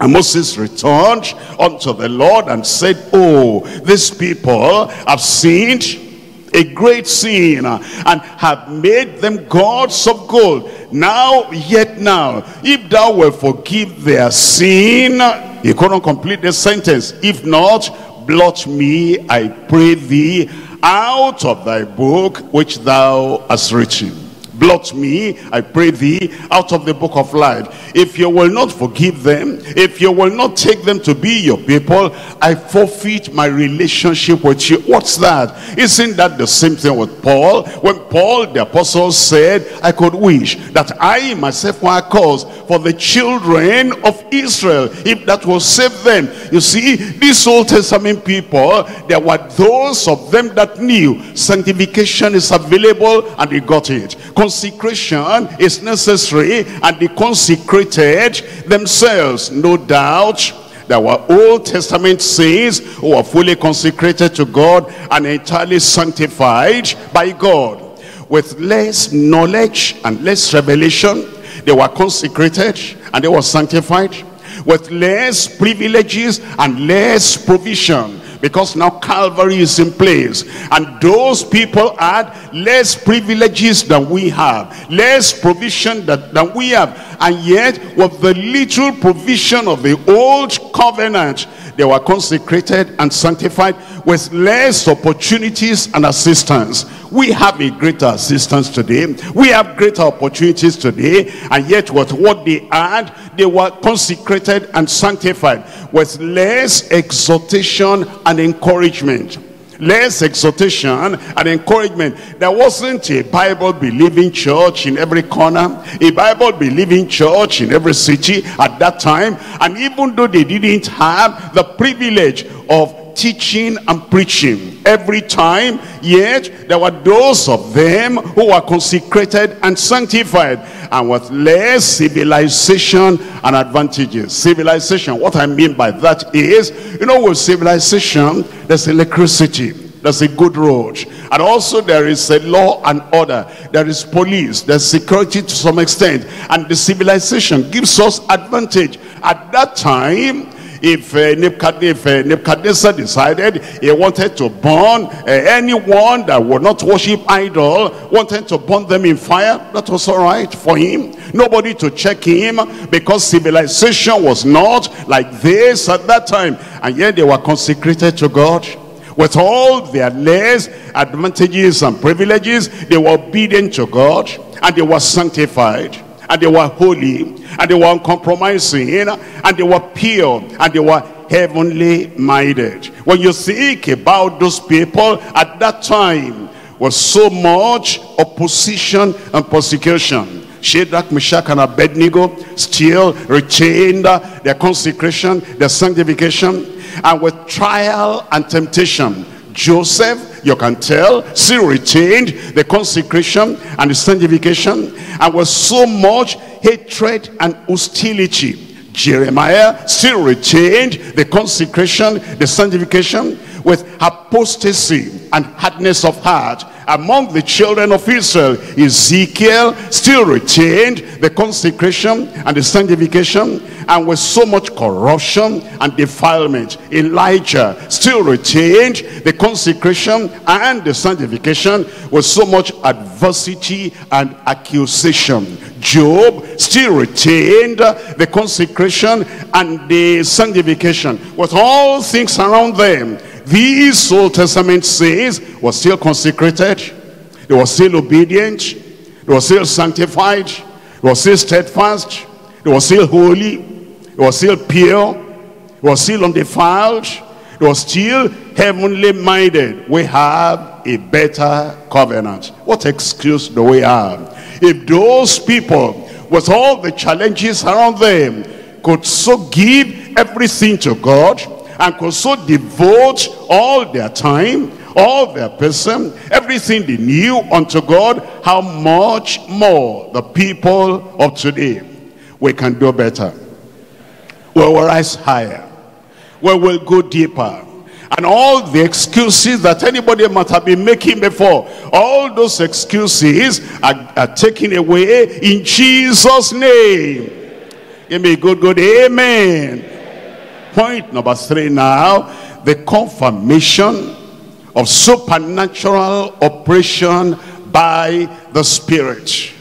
A: And Moses returned unto the Lord and said, Oh, these people have sinned a great sin uh, and have made them gods of gold. Now, yet now, if thou will forgive their sin, he couldn't complete the sentence. If not, blot me, I pray thee, out of thy book which thou hast written blot me, I pray thee, out of the book of life. If you will not forgive them, if you will not take them to be your people, I forfeit my relationship with you. What's that? Isn't that the same thing with Paul? When Paul the apostle said, I could wish that I myself were a cause for the children of Israel, if that will save them. You see, these Old Testament people, there were those of them that knew sanctification is available and they got it consecration is necessary and they consecrated themselves no doubt there were Old Testament saints who oh, were fully consecrated to God and entirely sanctified by God. With less knowledge and less revelation, they were consecrated and they were sanctified. With less privileges and less provision, because now Calvary is in place. And those people had less privileges than we have, less provision that, than we have. And yet, with the little provision of the old covenant, they were consecrated and sanctified with less opportunities and assistance. We have a greater assistance today. We have greater opportunities today. And yet with what they had, they were consecrated and sanctified with less exhortation and encouragement less exhortation and encouragement. There wasn't a Bible-believing church in every corner, a Bible-believing church in every city at that time. And even though they didn't have the privilege of teaching and preaching. Every time yet there were those of them who were consecrated and sanctified and with less civilization and advantages. Civilization what i mean by that is you know with civilization there's electricity there's a good road and also there is a law and order. There is police there's security to some extent and the civilization gives us advantage. At that time if uh, Nebuchadnezzar, decided he wanted to burn uh, anyone that would not worship idol, wanted to burn them in fire, that was all right for him. Nobody to check him because civilization was not like this at that time. And yet they were consecrated to God with all their less advantages and privileges, they were obedient to God and they were sanctified and they were holy and they were uncompromising and they were pure and they were heavenly minded when you think about those people at that time was so much opposition and persecution Shadrach, Meshach, and Abednego still retained their consecration, their sanctification, and with trial and temptation. Joseph, you can tell, still retained the consecration and the sanctification, and with so much hatred and hostility. Jeremiah still retained the consecration, the sanctification, with apostasy and hardness of heart among the children of Israel. Ezekiel still retained the consecration and the sanctification and with so much corruption and defilement. Elijah still retained the consecration and the sanctification with so much adversity and accusation. Job still retained the consecration and the sanctification with all things around them these Old Testament saints were still consecrated. They were still obedient. They were still sanctified. They were still steadfast. They were still holy. They were still pure. They were still undefiled, They were still heavenly minded. We have a better covenant. What excuse do we have? If those people, with all the challenges around them, could so give everything to God and could so devote all their time, all their person, everything they knew unto God, how much more the people of today, we can do better. We will rise higher. We will go deeper and all the excuses that anybody might have been making before all those excuses are, are taken away in jesus name give me a good good amen point number three now the confirmation of supernatural operation by the spirit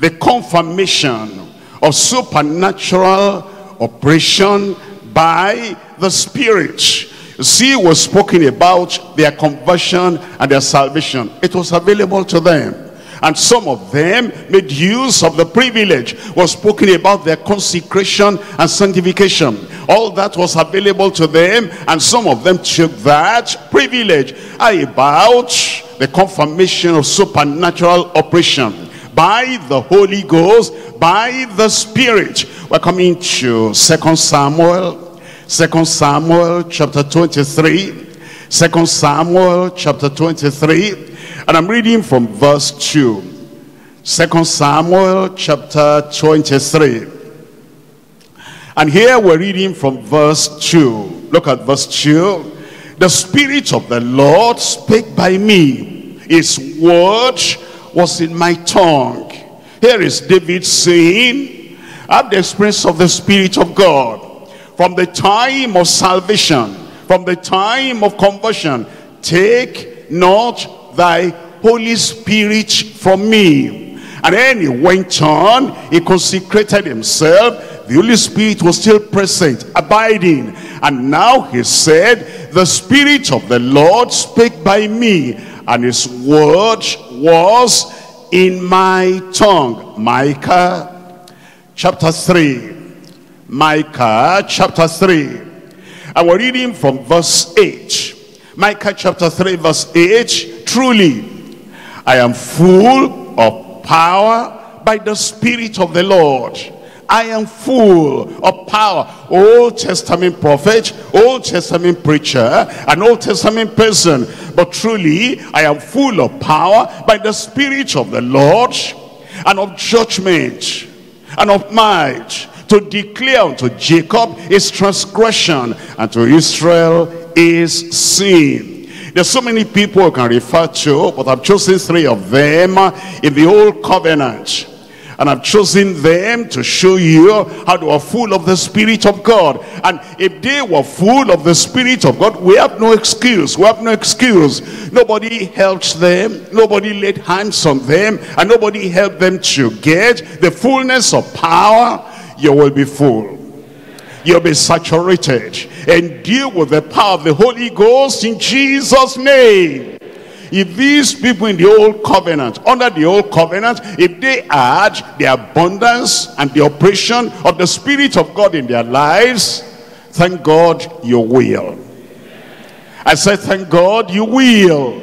A: the confirmation of supernatural operation by the spirit See, was spoken about their conversion and their salvation. It was available to them. And some of them made use of the privilege. Was spoken about their consecration and sanctification. All that was available to them. And some of them took that privilege about the confirmation of supernatural operation by the Holy Ghost, by the Spirit. We're coming to Second Samuel Second Samuel chapter 23. Second Samuel chapter 23. And I'm reading from verse 2. Second Samuel chapter 23. And here we're reading from verse 2. Look at verse 2. The Spirit of the Lord spake by me. His word was in my tongue. Here is David saying, I have the experience of the Spirit of God from the time of salvation, from the time of conversion, take not thy Holy Spirit from me. And then he went on, he consecrated himself. The Holy Spirit was still present, abiding. And now he said, the Spirit of the Lord spake by me, and his word was in my tongue. Micah chapter 3 Micah chapter 3. And we're reading from verse 8. Micah chapter 3 verse 8. Truly, I am full of power by the Spirit of the Lord. I am full of power. Old Testament prophet, Old Testament preacher, an Old Testament person. But truly, I am full of power by the Spirit of the Lord and of judgment and of might to declare unto Jacob his transgression and to Israel his sin. There's so many people I can refer to, but I've chosen three of them in the old covenant. And I've chosen them to show you how they were full of the Spirit of God. And if they were full of the Spirit of God, we have no excuse. We have no excuse. Nobody helped them. Nobody laid hands on them. And nobody helped them to get the fullness of power you will be full. You'll be saturated and deal with the power of the Holy Ghost in Jesus' name. If these people in the old covenant, under the old covenant, if they had the abundance and the operation of the Spirit of God in their lives, thank God you will. I said, thank God you will.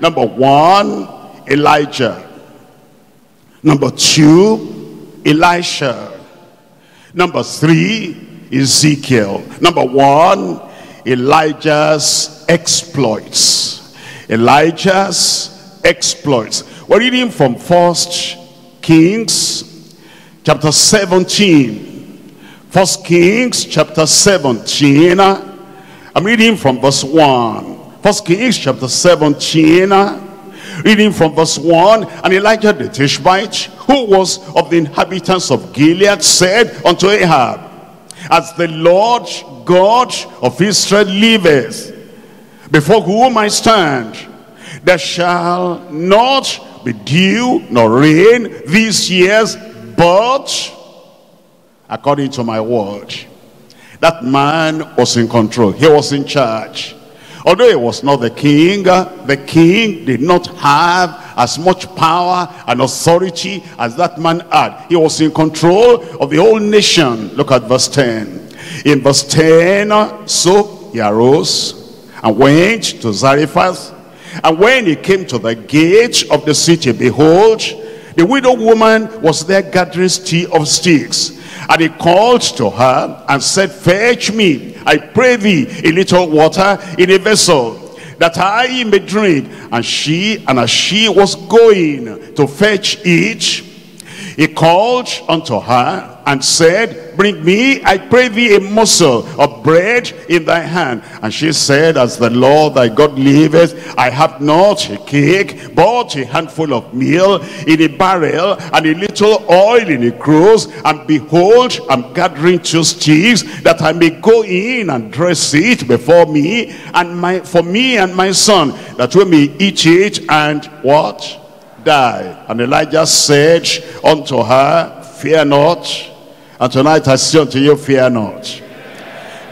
A: Number one, Elijah. Number two, Elisha. Number three, Ezekiel. Number one, Elijah's exploits. Elijah's exploits. We're reading from First Kings chapter 17. First Kings chapter 17. I'm reading from verse 1. First Kings chapter 17 Reading from verse 1, And Elijah the Tishbite, who was of the inhabitants of Gilead, said unto Ahab, As the Lord God of Israel liveth, before whom I stand, there shall not be dew nor rain these years, but according to my word. That man was in control. He was in charge. Although he was not the king, uh, the king did not have as much power and authority as that man had. He was in control of the whole nation. Look at verse 10. In verse 10, so he arose and went to Zarephath. And when he came to the gate of the city, behold, the widow woman was there gathering tea of sticks. And he called to her and said, Fetch me, I pray thee, a little water in a vessel, that I may drink. And she, and as she was going to fetch it, he called unto her and said, Bring me, I pray thee, a morsel of bread in thy hand. And she said, As the Lord thy God liveth, I have not a cake, but a handful of meal in a barrel, and a little oil in a cruse. And behold, I'm gathering two sticks, that I may go in and dress it before me, and my for me and my son, that we may eat it and what? Die. And Elijah said unto her, Fear not and tonight I say unto you, fear not.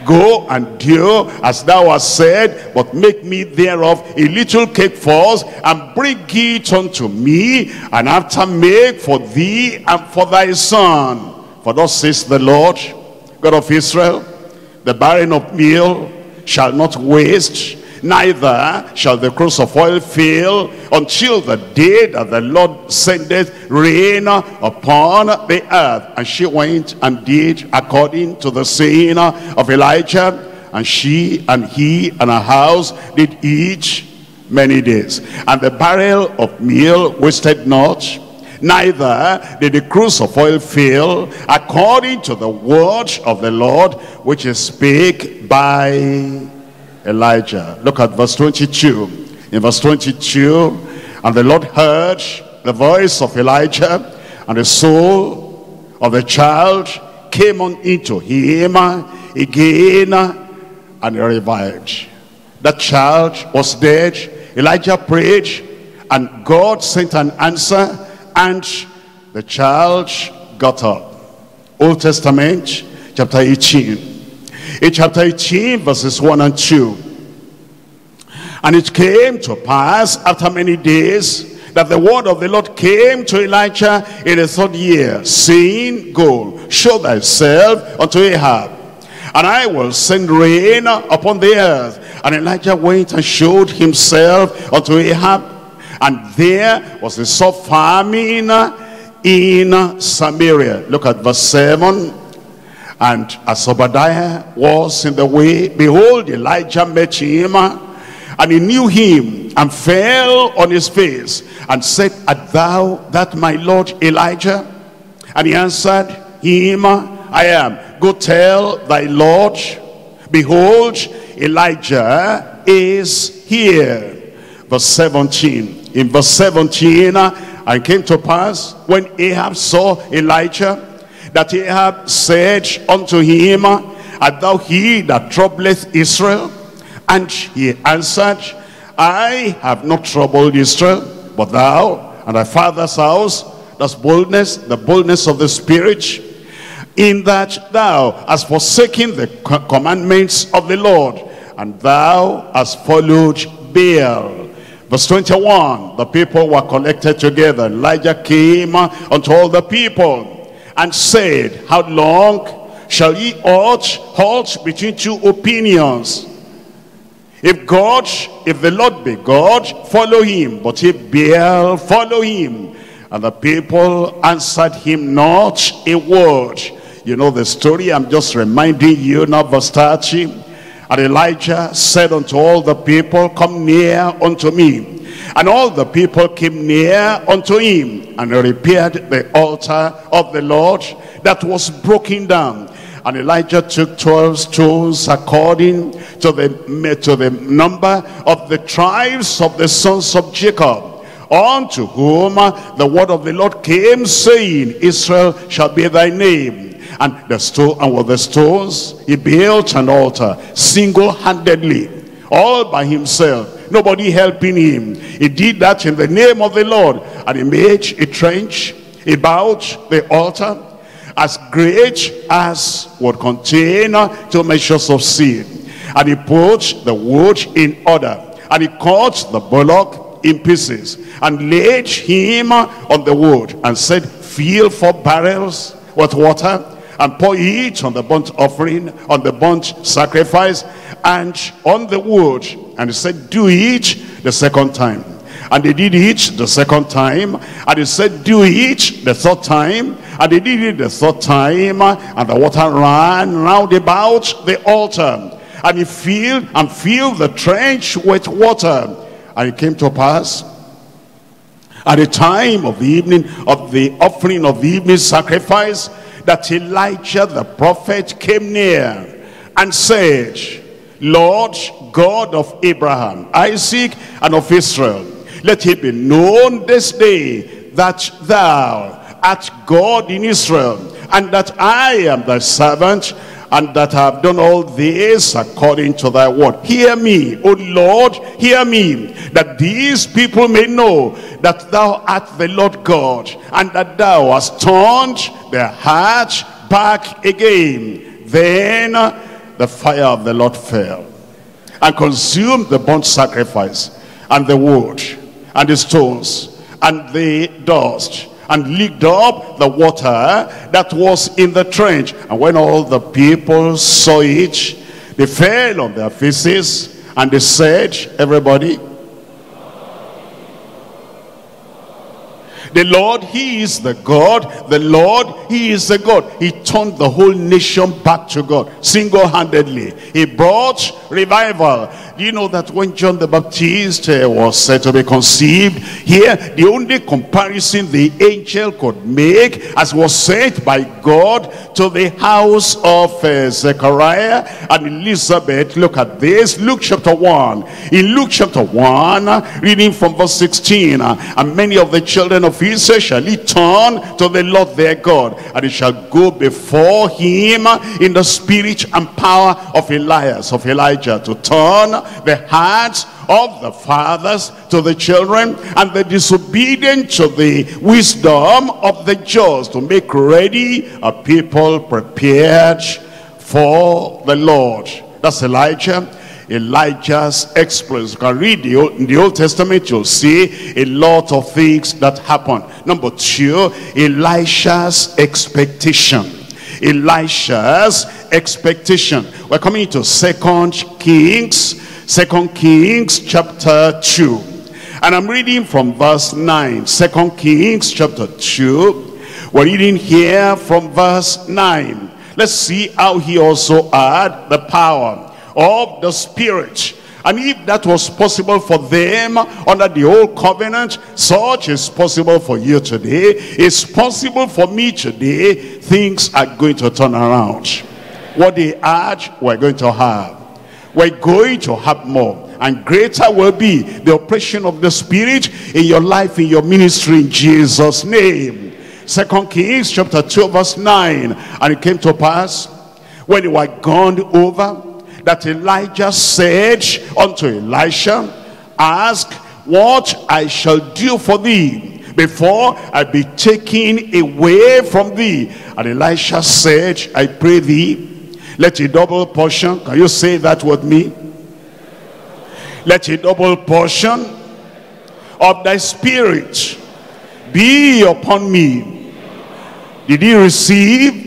A: Go and do as thou hast said, but make me thereof a little cake first, and bring it unto me, and after make for thee and for thy son. For thus says the Lord, God of Israel, the barren of meal shall not waste, neither shall the cruse of oil fail until the day that the Lord sendeth rain upon the earth. And she went and did according to the saying of Elijah. And she and he and her house did eat many days. And the barrel of meal wasted not, neither did the cruse of oil fail, according to the word of the Lord, which is spake by Elijah. Look at verse 22. In verse 22, and the Lord heard the voice of Elijah, and the soul of the child came on into him again, and he revived. That child was dead. Elijah prayed, and God sent an answer, and the child got up. Old Testament, chapter 18. In chapter 18, verses 1 and 2. And it came to pass after many days that the word of the Lord came to Elijah in the third year, saying, Go, show thyself unto Ahab, and I will send rain upon the earth. And Elijah went and showed himself unto Ahab, and there was a soft famine in Samaria. Look at verse 7. And as Obadiah was in the way, behold, Elijah met him, and he knew him, and fell on his face, and said, Art thou that my Lord Elijah? And he answered him, I am. Go tell thy Lord, behold, Elijah is here. Verse 17. In verse 17, and came to pass, when Ahab saw Elijah, that Ahab said unto him, Art thou he that troubleth Israel? And he answered, I have not troubled Israel, but thou and thy father's house, that's boldness, the boldness of the spirit, in that thou hast forsaken the commandments of the Lord, and thou hast followed Baal. Verse 21, the people were collected together. Elijah came unto all the people and said, How long shall ye halt, between two opinions? If God, if the Lord be God, follow him. But if Baal, follow him. And the people answered him not a word. You know the story, I'm just reminding you now, verse 30. And Elijah said unto all the people, Come near unto me. And all the people came near unto him and repaired the altar of the Lord that was broken down. And Elijah took 12 stones according to the, to the number of the tribes of the sons of Jacob unto whom the word of the Lord came saying, Israel shall be thy name. And the stone and with the stones he built an altar single-handedly, all by himself nobody helping him. He did that in the name of the Lord. And he made a trench about the altar as great as would contain two measures of seed. And he put the wood in order. And he cut the bullock in pieces and laid him on the wood and said, fill four barrels with water and pour it on the burnt offering, on the burnt sacrifice, and on the wood. And he said, do it the second time. And they did it the second time. And he said, do it the third time. And they did it the third time. And the water ran round about the altar. And he filled and filled the trench with water. And it came to pass at the time of the evening of the offering of the evening sacrifice that Elijah the prophet came near and said, Lord God of Abraham, Isaac, and of Israel, let it be known this day that thou art God in Israel, and that I am thy servant, and that I have done all this according to thy word. Hear me, O Lord, hear me, that these people may know that thou art the Lord God, and that thou hast turned their hearts back again. Then the fire of the Lord fell and consumed the burnt sacrifice and the wood and the stones and the dust and licked up the water that was in the trench. And when all the people saw it, they fell on their faces and they said, everybody, The Lord, he is the God. The Lord, he is the God. He turned the whole nation back to God single-handedly. He brought revival. Do you know that when John the Baptist uh, was said to be conceived, here the only comparison the angel could make as was sent by God to the house of uh, Zechariah and Elizabeth. Look at this, Luke chapter 1. In Luke chapter 1, reading from verse 16, uh, and many of the children of Israel shall he turn to the Lord their God, and he shall go before him in the spirit and power of Elias, of Elijah, to turn the hearts of the fathers to the children and the disobedient to the wisdom of the just to make ready a people prepared for the Lord. That's Elijah. Elijah's exploits. You can read the Old, in the Old Testament, you'll see a lot of things that happen. Number two, Elisha's expectation. Elisha's expectation. We're coming to Second Kings, Second Kings chapter 2. And I'm reading from verse 9. Second Kings chapter 2. We're reading here from verse 9. Let's see how he also had the power of the Spirit. And if that was possible for them under the old covenant, such is possible for you today. It's possible for me today. Things are going to turn around. What they had, we're going to have. We're going to have more. And greater will be the operation of the Spirit in your life, in your ministry, in Jesus' name. Second Kings chapter 2 verse 9. And it came to pass, when they were gone over, that Elijah said unto Elisha, Ask what I shall do for thee before I be taken away from thee. And Elisha said, I pray thee, let a double portion, can you say that with me? Let a double portion of thy spirit be upon me. Did he receive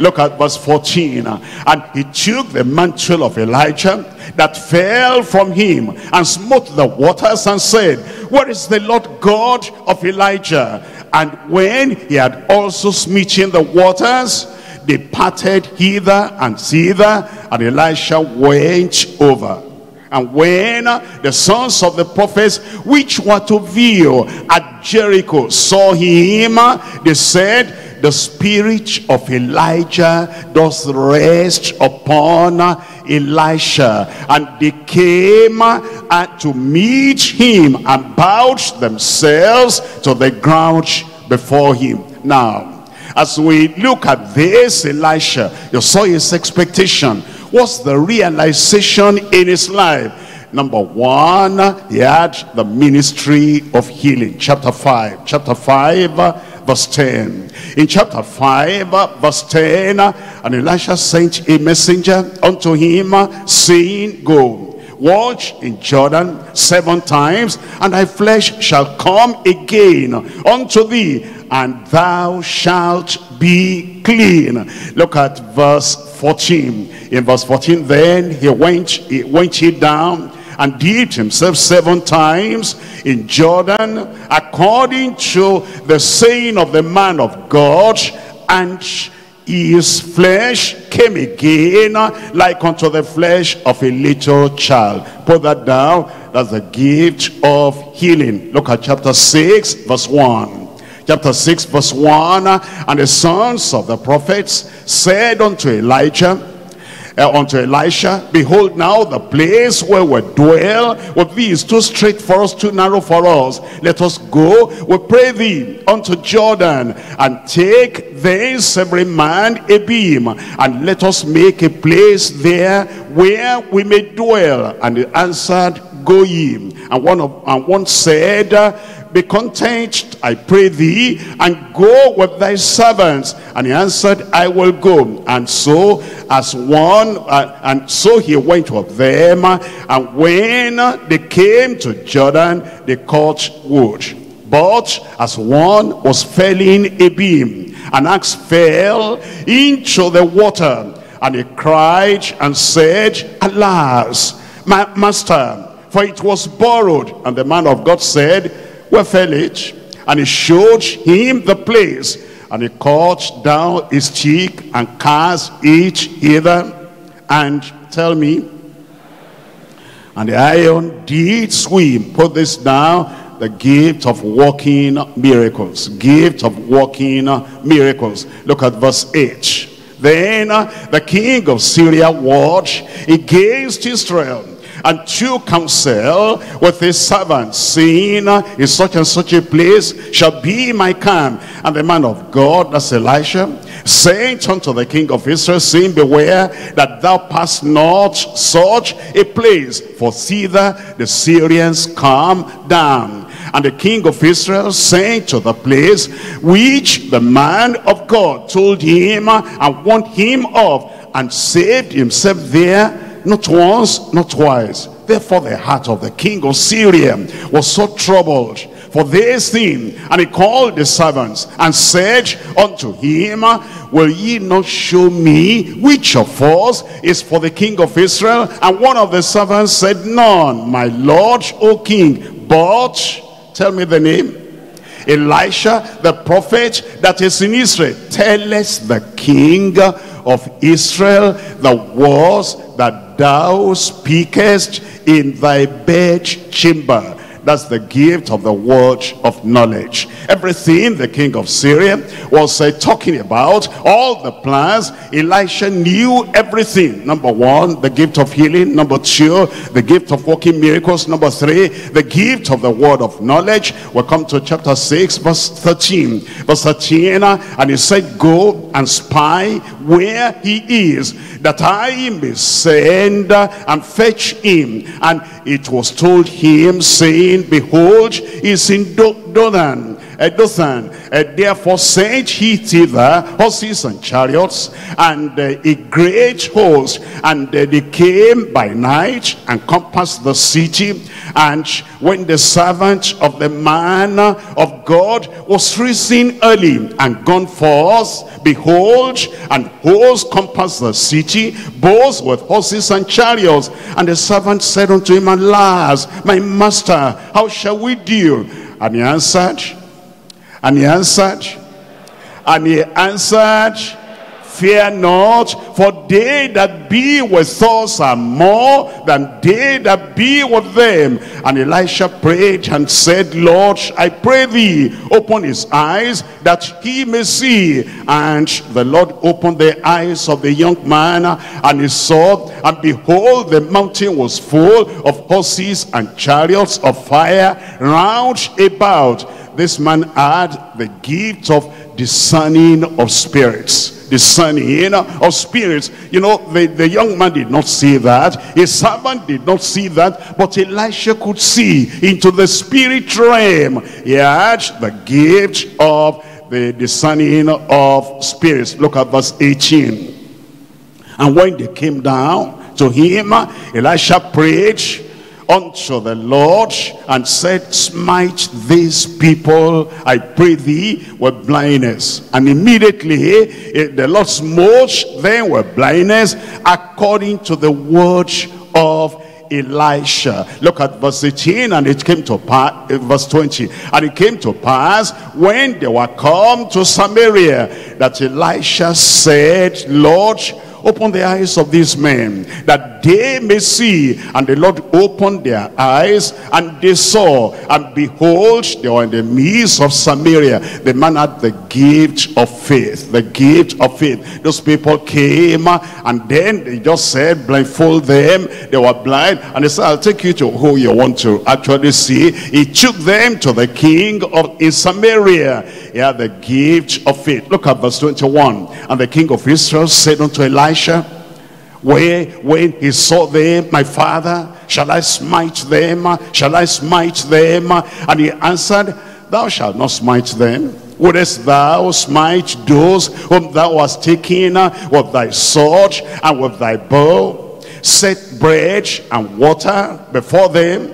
A: Look at verse 14. And he took the mantle of Elijah that fell from him and smote the waters and said, Where is the Lord God of Elijah? And when he had also smitten the waters, they parted hither and thither, and Elisha went over. And when the sons of the prophets which were to view at Jericho saw him, they said, the spirit of Elijah does rest upon Elisha. And they came uh, to meet him and bowed themselves to the ground before him. Now, as we look at this Elisha, you saw his expectation. What's the realization in his life? Number one, he had the ministry of healing. Chapter 5. Chapter 5 verse 10. In chapter 5, verse 10, and Elisha sent a messenger unto him, saying, Go, watch in Jordan seven times, and thy flesh shall come again unto thee, and thou shalt be clean. Look at verse 14. In verse 14, then he went, he went he down and dipped himself seven times in Jordan according to the saying of the man of God and his flesh came again like unto the flesh of a little child. Put that down. That's the gift of healing. Look at chapter 6 verse 1 chapter 6 verse 1 and the sons of the prophets said unto elijah uh, unto Elisha, Behold now the place where we dwell with thee is too straight for us, too narrow for us. Let us go, we pray thee, unto Jordan, and take thence every man a beam, and let us make a place there where we may dwell. And he answered, Go ye. And one, of, and one said, be content, I pray thee, and go with thy servants. And he answered, I will go. And so, as one, uh, and so he went with them. And when they came to Jordan, they caught wood. But as one was felling a beam, an axe fell into the water. And he cried and said, Alas, my master, for it was borrowed. And the man of God said, where fell it? And he showed him the place. And he caught down his cheek and cast it hither. And tell me. And the iron did swim. Put this down. The gift of working miracles. Gift of working miracles. Look at verse 8. Then the king of Syria watched against Israel and to counsel with his servants, saying, in such and such a place shall be my camp. And the man of God, that's Elisha, sent unto the king of Israel, saying, Beware that thou pass not such a place, for thither the Syrians come down. And the king of Israel sent to the place which the man of God told him and warned him of, and saved himself there not once, not twice. Therefore the heart of the king of Syria was so troubled for this thing. And he called the servants and said unto him, Will ye not show me which of us is for the king of Israel? And one of the servants said, None, my lord, O king. But, tell me the name. Elisha, the prophet that is in Israel. Tell us the king of Israel the words that thou speakest in thy bed chamber that's the gift of the word of knowledge. Everything the king of Syria was uh, talking about, all the plans, Elisha knew everything. Number one, the gift of healing. Number two, the gift of working miracles. Number three, the gift of the word of knowledge. We'll come to chapter 6, verse 13. Verse 13, and he said, Go and spy where he is, that I may send and fetch him. And it was told him, saying, Behold, is in Uh, Dothan. Uh, therefore sent he thither horses and chariots and uh, a great host. And uh, they came by night and compassed the city. And when the servant of the man of God was risen early and gone forth, behold, and hosts compassed the city, both with horses and chariots. And the servant said unto him, Alas, my master, how shall we deal? And he answered, and he answered, and he answered, Fear not, for they that be with us are more than they that be with them. And Elisha prayed and said, Lord, I pray thee, open his eyes that he may see. And the Lord opened the eyes of the young man, and he saw, and behold, the mountain was full of horses and chariots of fire round about. This man had the gift of discerning of spirits discerning of spirits. You know, the, the young man did not see that. His servant did not see that. But Elisha could see into the spirit realm. He had the gift of the discerning of spirits. Look at verse 18. And when they came down to him, Elisha prayed unto the Lord and said, Smite these people, I pray thee, with blindness. And immediately eh, the Lord smote them with blindness according to the word of Elisha. Look at verse 18, and it came to pass, eh, verse 20, and it came to pass when they were come to Samaria that Elisha said, Lord, open the eyes of these men that they may see and the Lord opened their eyes and they saw and behold they were in the midst of Samaria. The man had the gift of faith the gift of faith. Those people came and then they just said blindfold them. They were blind and they said I'll take you to who you want to actually see. He took them to the king of in Samaria had the gift of faith look at verse 21 and the king of Israel said unto Elisha, where when he saw them, my father, shall I smite them? Shall I smite them? And he answered, thou shalt not smite them. Wouldest thou smite those whom thou hast taken with thy sword and with thy bow? Set bread and water before them,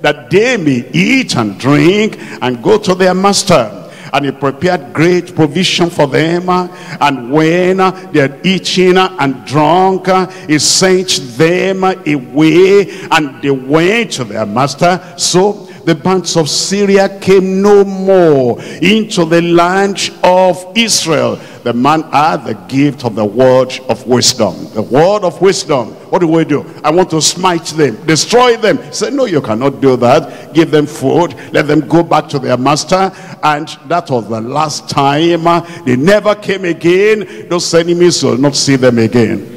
A: that they may eat and drink and go to their master and he prepared great provision for them and when they had eaten and drunk he sent them away and they went to their master. So the bands of Syria came no more into the land of Israel. The man had the gift of the word of wisdom. The word of wisdom. What do we do? I want to smite them, destroy them. He said, no, you cannot do that. Give them food. Let them go back to their master. And that was the last time. They never came again. Those enemies will not see them again.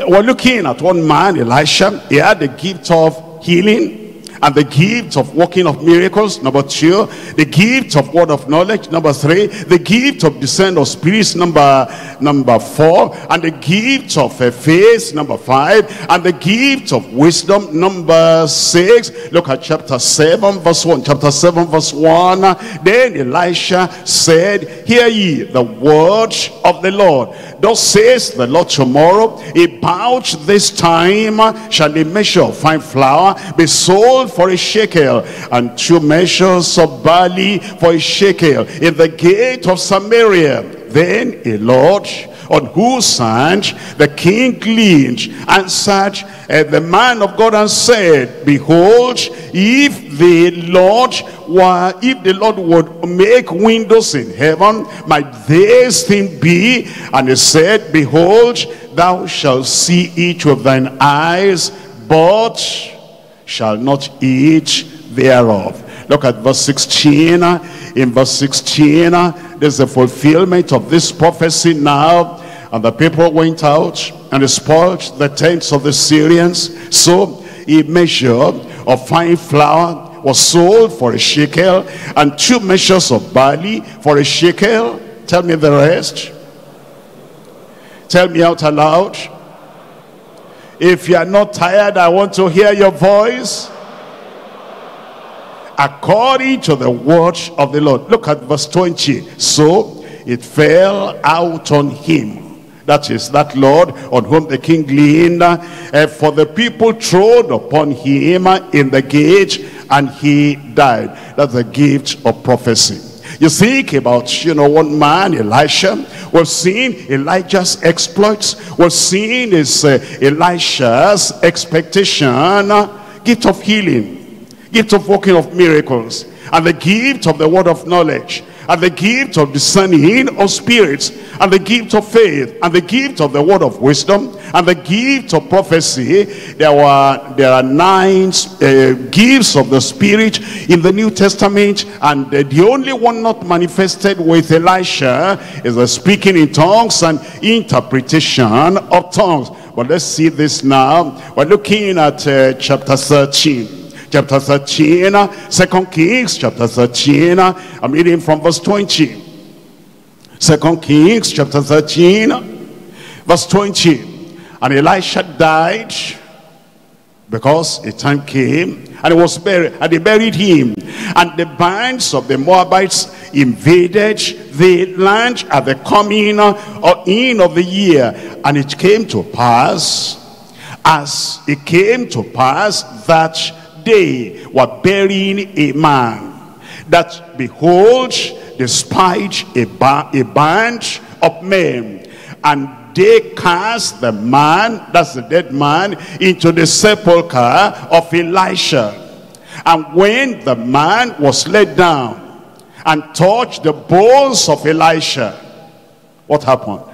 A: We're looking at one man, Elisha. He had the gift of healing and the gift of working of miracles number two. The gift of word of knowledge number three. The gift of descent of spirits number number four. And the gift of uh, faith number five. And the gift of wisdom number six. Look at chapter 7 verse 1 chapter 7 verse 1 then elisha said hear ye the word of the lord. Thus says the lord tomorrow about this time shall a measure of fine flour be sold for a shekel and two measures of barley for a shekel in the gate of Samaria. Then a Lord on whose side the king leaned answered uh, the man of God and said, Behold, if the Lord were, if the Lord would make windows in heaven, might this thing be? And he said, Behold, thou shalt see each of thine eyes, but shall not eat thereof. Look at verse 16. In verse 16, there's a fulfillment of this prophecy now. And the people went out and spoiled the tents of the Syrians. So a measure of fine flour was sold for a shekel and two measures of barley for a shekel. Tell me the rest. Tell me out aloud. If you are not tired, I want to hear your voice. According to the word of the Lord. Look at verse 20. So it fell out on him. That is that Lord on whom the king leaned. Uh, for the people trod upon him in the gate and he died. That's the gift of prophecy. You think about, you know, one man, Elisha. We've seen Elijah's exploits. We've seen his, uh, Elisha's expectation, gift of healing, gift of working of miracles, and the gift of the word of knowledge and the gift of discerning of spirits and the gift of faith and the gift of the word of wisdom and the gift of prophecy. There were there are nine uh, gifts of the spirit in the new testament and uh, the only one not manifested with elisha is the speaking in tongues and interpretation of tongues. But let's see this now. We're looking at uh, chapter 13 chapter 13, Second Kings chapter 13. I'm reading from verse 20. Second Kings chapter 13, verse 20. And Elisha died because a time came and he was buried and they buried him and the bands of the moabites invaded the land at the coming or in of the year and it came to pass As it came to pass that they were burying a man, that behold, spied a, ba a band of men, and they cast the man, that's the dead man, into the sepulchre of Elisha. And when the man was laid down and touched the bones of Elisha, what happened?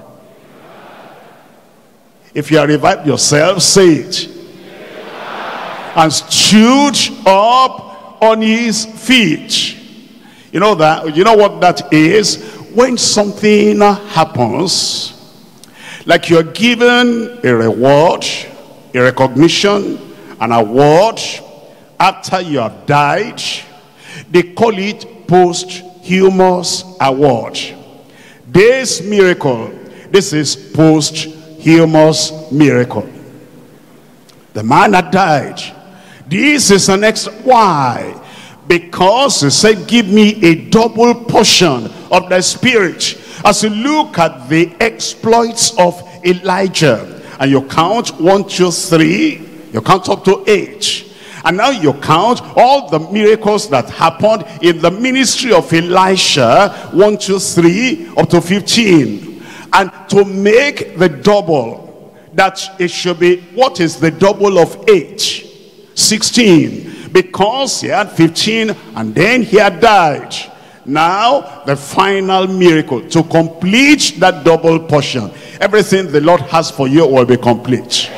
A: If you are revived yourself, say it. And stood up on his feet. You know that, you know what that is? When something happens, like you're given a reward, a recognition, an award after you have died. They call it posthumous award. This miracle, this is posthumous miracle. The man had died. This is an next. Why? Because he said, give me a double portion of the spirit as you look at the exploits of Elijah, and you count one, two, three, you count up to eight. And now you count all the miracles that happened in the ministry of Elisha, one, two, three, up to 15. And to make the double, that it should be, what is the double of eight? 16. Because he had 15 and then he had died. Now, the final miracle to complete that double portion. Everything the Lord has for you will be complete.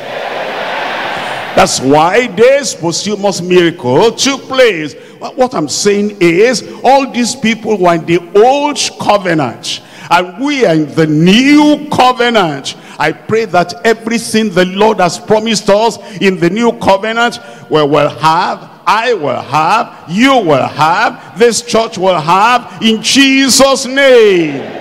A: That's why this posthumous miracle took place. What I'm saying is, all these people were in the old covenant, and we are in the new covenant. I pray that everything the Lord has promised us in the new covenant, we will have I will have, you will have, this church will have in Jesus' name.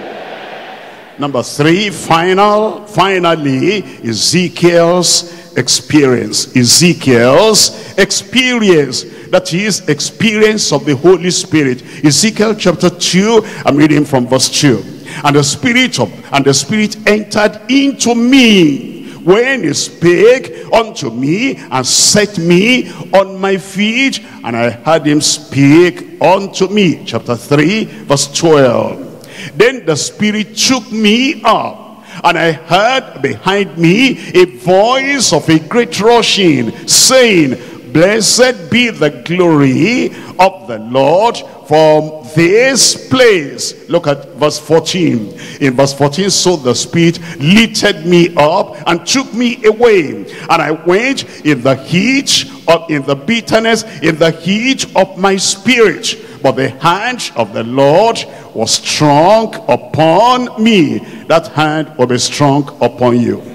A: Number three, final, finally, Ezekiel's experience. Ezekiel's experience. That is experience of the Holy Spirit. Ezekiel chapter 2, I'm reading from verse 2. And the spirit of and the spirit entered into me when he spake unto me and set me on my feet and I heard him speak unto me. Chapter 3 verse 12 then the spirit took me up and I heard behind me a voice of a great rushing saying Blessed be the glory of the Lord from this place. Look at verse 14. In verse 14, so the Spirit lifted me up and took me away. And I went in the heat, of, in the bitterness, in the heat of my spirit. But the hand of the Lord was strong upon me. That hand will be strong upon you.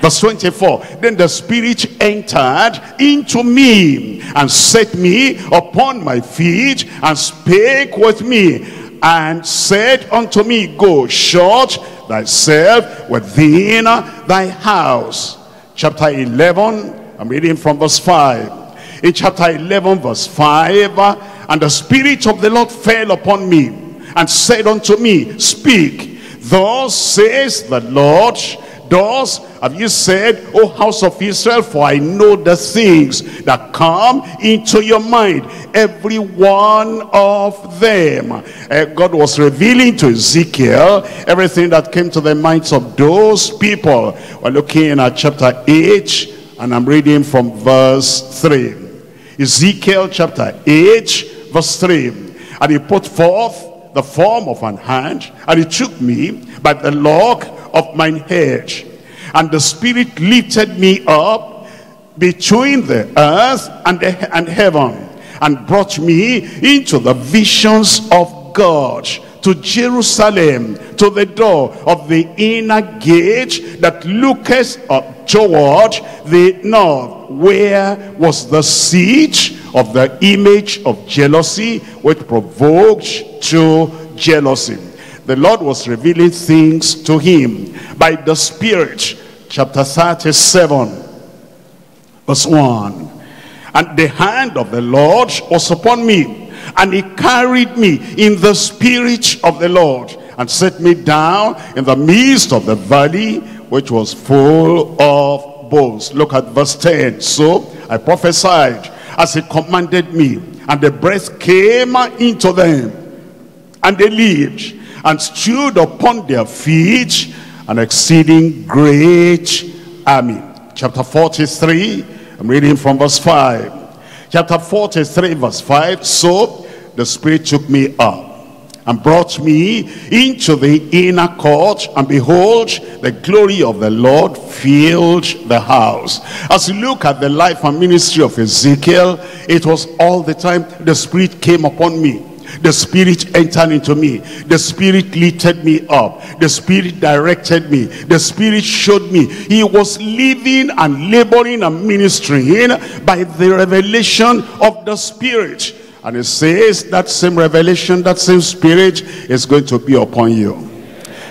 A: Verse 24, then the Spirit entered into me and set me upon my feet and spake with me and said unto me, Go, shut thyself within thy house. Chapter 11, I'm reading from verse 5. In chapter 11, verse 5, and the Spirit of the Lord fell upon me and said unto me, Speak, thus says the Lord, Thus have you said, O house of Israel, for I know the things that come into your mind, every one of them. Uh, God was revealing to Ezekiel everything that came to the minds of those people. We're looking at chapter 8, and I'm reading from verse 3. Ezekiel chapter 8, verse 3. And he put forth the form of an hand, and he took me by the lock of mine head. And the Spirit lifted me up between the earth and, the, and heaven and brought me into the visions of God to Jerusalem, to the door of the inner gate that looketh up toward the north, where was the seat of the image of jealousy which provoked to jealousy the Lord was revealing things to him by the Spirit. Chapter 37, verse 1. And the hand of the Lord was upon me, and he carried me in the Spirit of the Lord, and set me down in the midst of the valley, which was full of bones. Look at verse 10. So I prophesied as he commanded me, and the breath came into them, and they lived, and stood upon their feet, an exceeding great army. Chapter 43, I'm reading from verse 5. Chapter 43, verse 5. So the Spirit took me up and brought me into the inner court and behold the glory of the Lord filled the house as you look at the life and ministry of Ezekiel it was all the time the spirit came upon me the spirit entered into me the spirit lifted me up the spirit directed me the spirit showed me he was living and laboring and ministering by the revelation of the spirit and it says that same revelation, that same spirit is going to be upon you.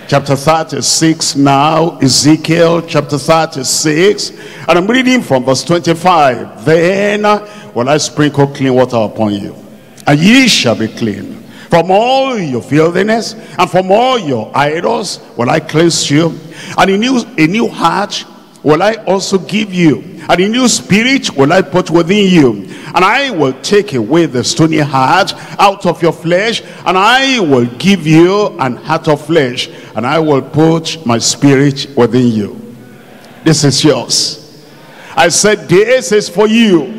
A: Chapter 36 now, Ezekiel chapter 36. And I'm reading from verse 25. Then will I sprinkle clean water upon you, and ye shall be clean. From all your filthiness and from all your idols will I cleanse you. And a new, a new heart will I also give you. And a new spirit will I put within you. And I will take away the stony heart out of your flesh. And I will give you an heart of flesh. And I will put my spirit within you. This is yours. I said this is for you.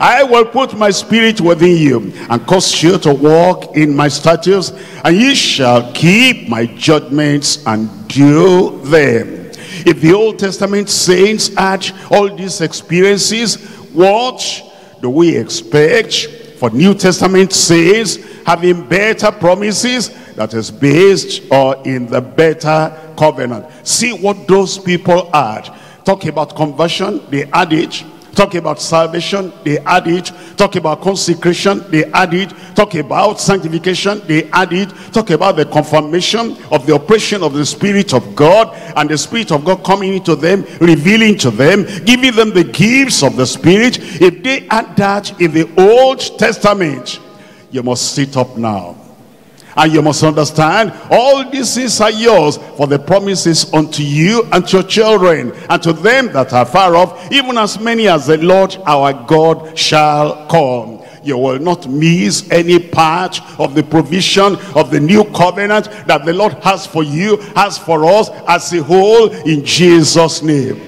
A: I will put my spirit within you and cause you to walk in my statutes and ye shall keep my judgments and do them. If the Old Testament saints had all these experiences, what do we expect for New Testament saints having better promises that is based or in the better covenant? See what those people had. Talk about conversion, they had it Talk about salvation, they add it. Talk about consecration, they add it. Talk about sanctification, they add it. Talk about the confirmation of the operation of the Spirit of God and the Spirit of God coming into them, revealing to them, giving them the gifts of the Spirit. If they add that in the Old Testament, you must sit up now and you must understand, all these things are yours, for the promises unto you and to your children, and to them that are far off, even as many as the Lord our God shall come you will not miss any part of the provision of the new covenant that the Lord has for you, has for us as a whole in Jesus' name.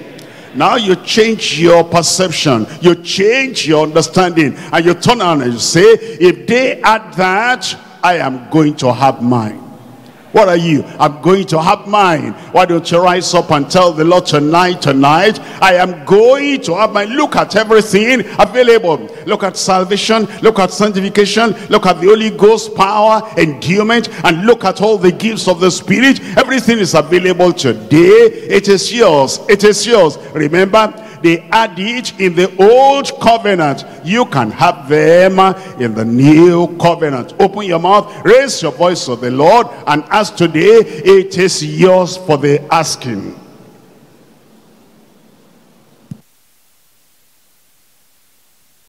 A: Now you change your perception, you change your understanding, and you turn around and you say, if they add that, I am going to have mine. What are you? I'm going to have mine. Why don't you rise up and tell the Lord tonight, tonight, I am going to have mine. Look at everything available. Look at salvation. Look at sanctification. Look at the Holy Ghost power, endowment, and look at all the gifts of the Spirit. Everything is available today. It is yours. It is yours. Remember, they had it in the old covenant. You can have them in the new covenant. Open your mouth, raise your voice to the Lord, and ask today, it is yours for the asking.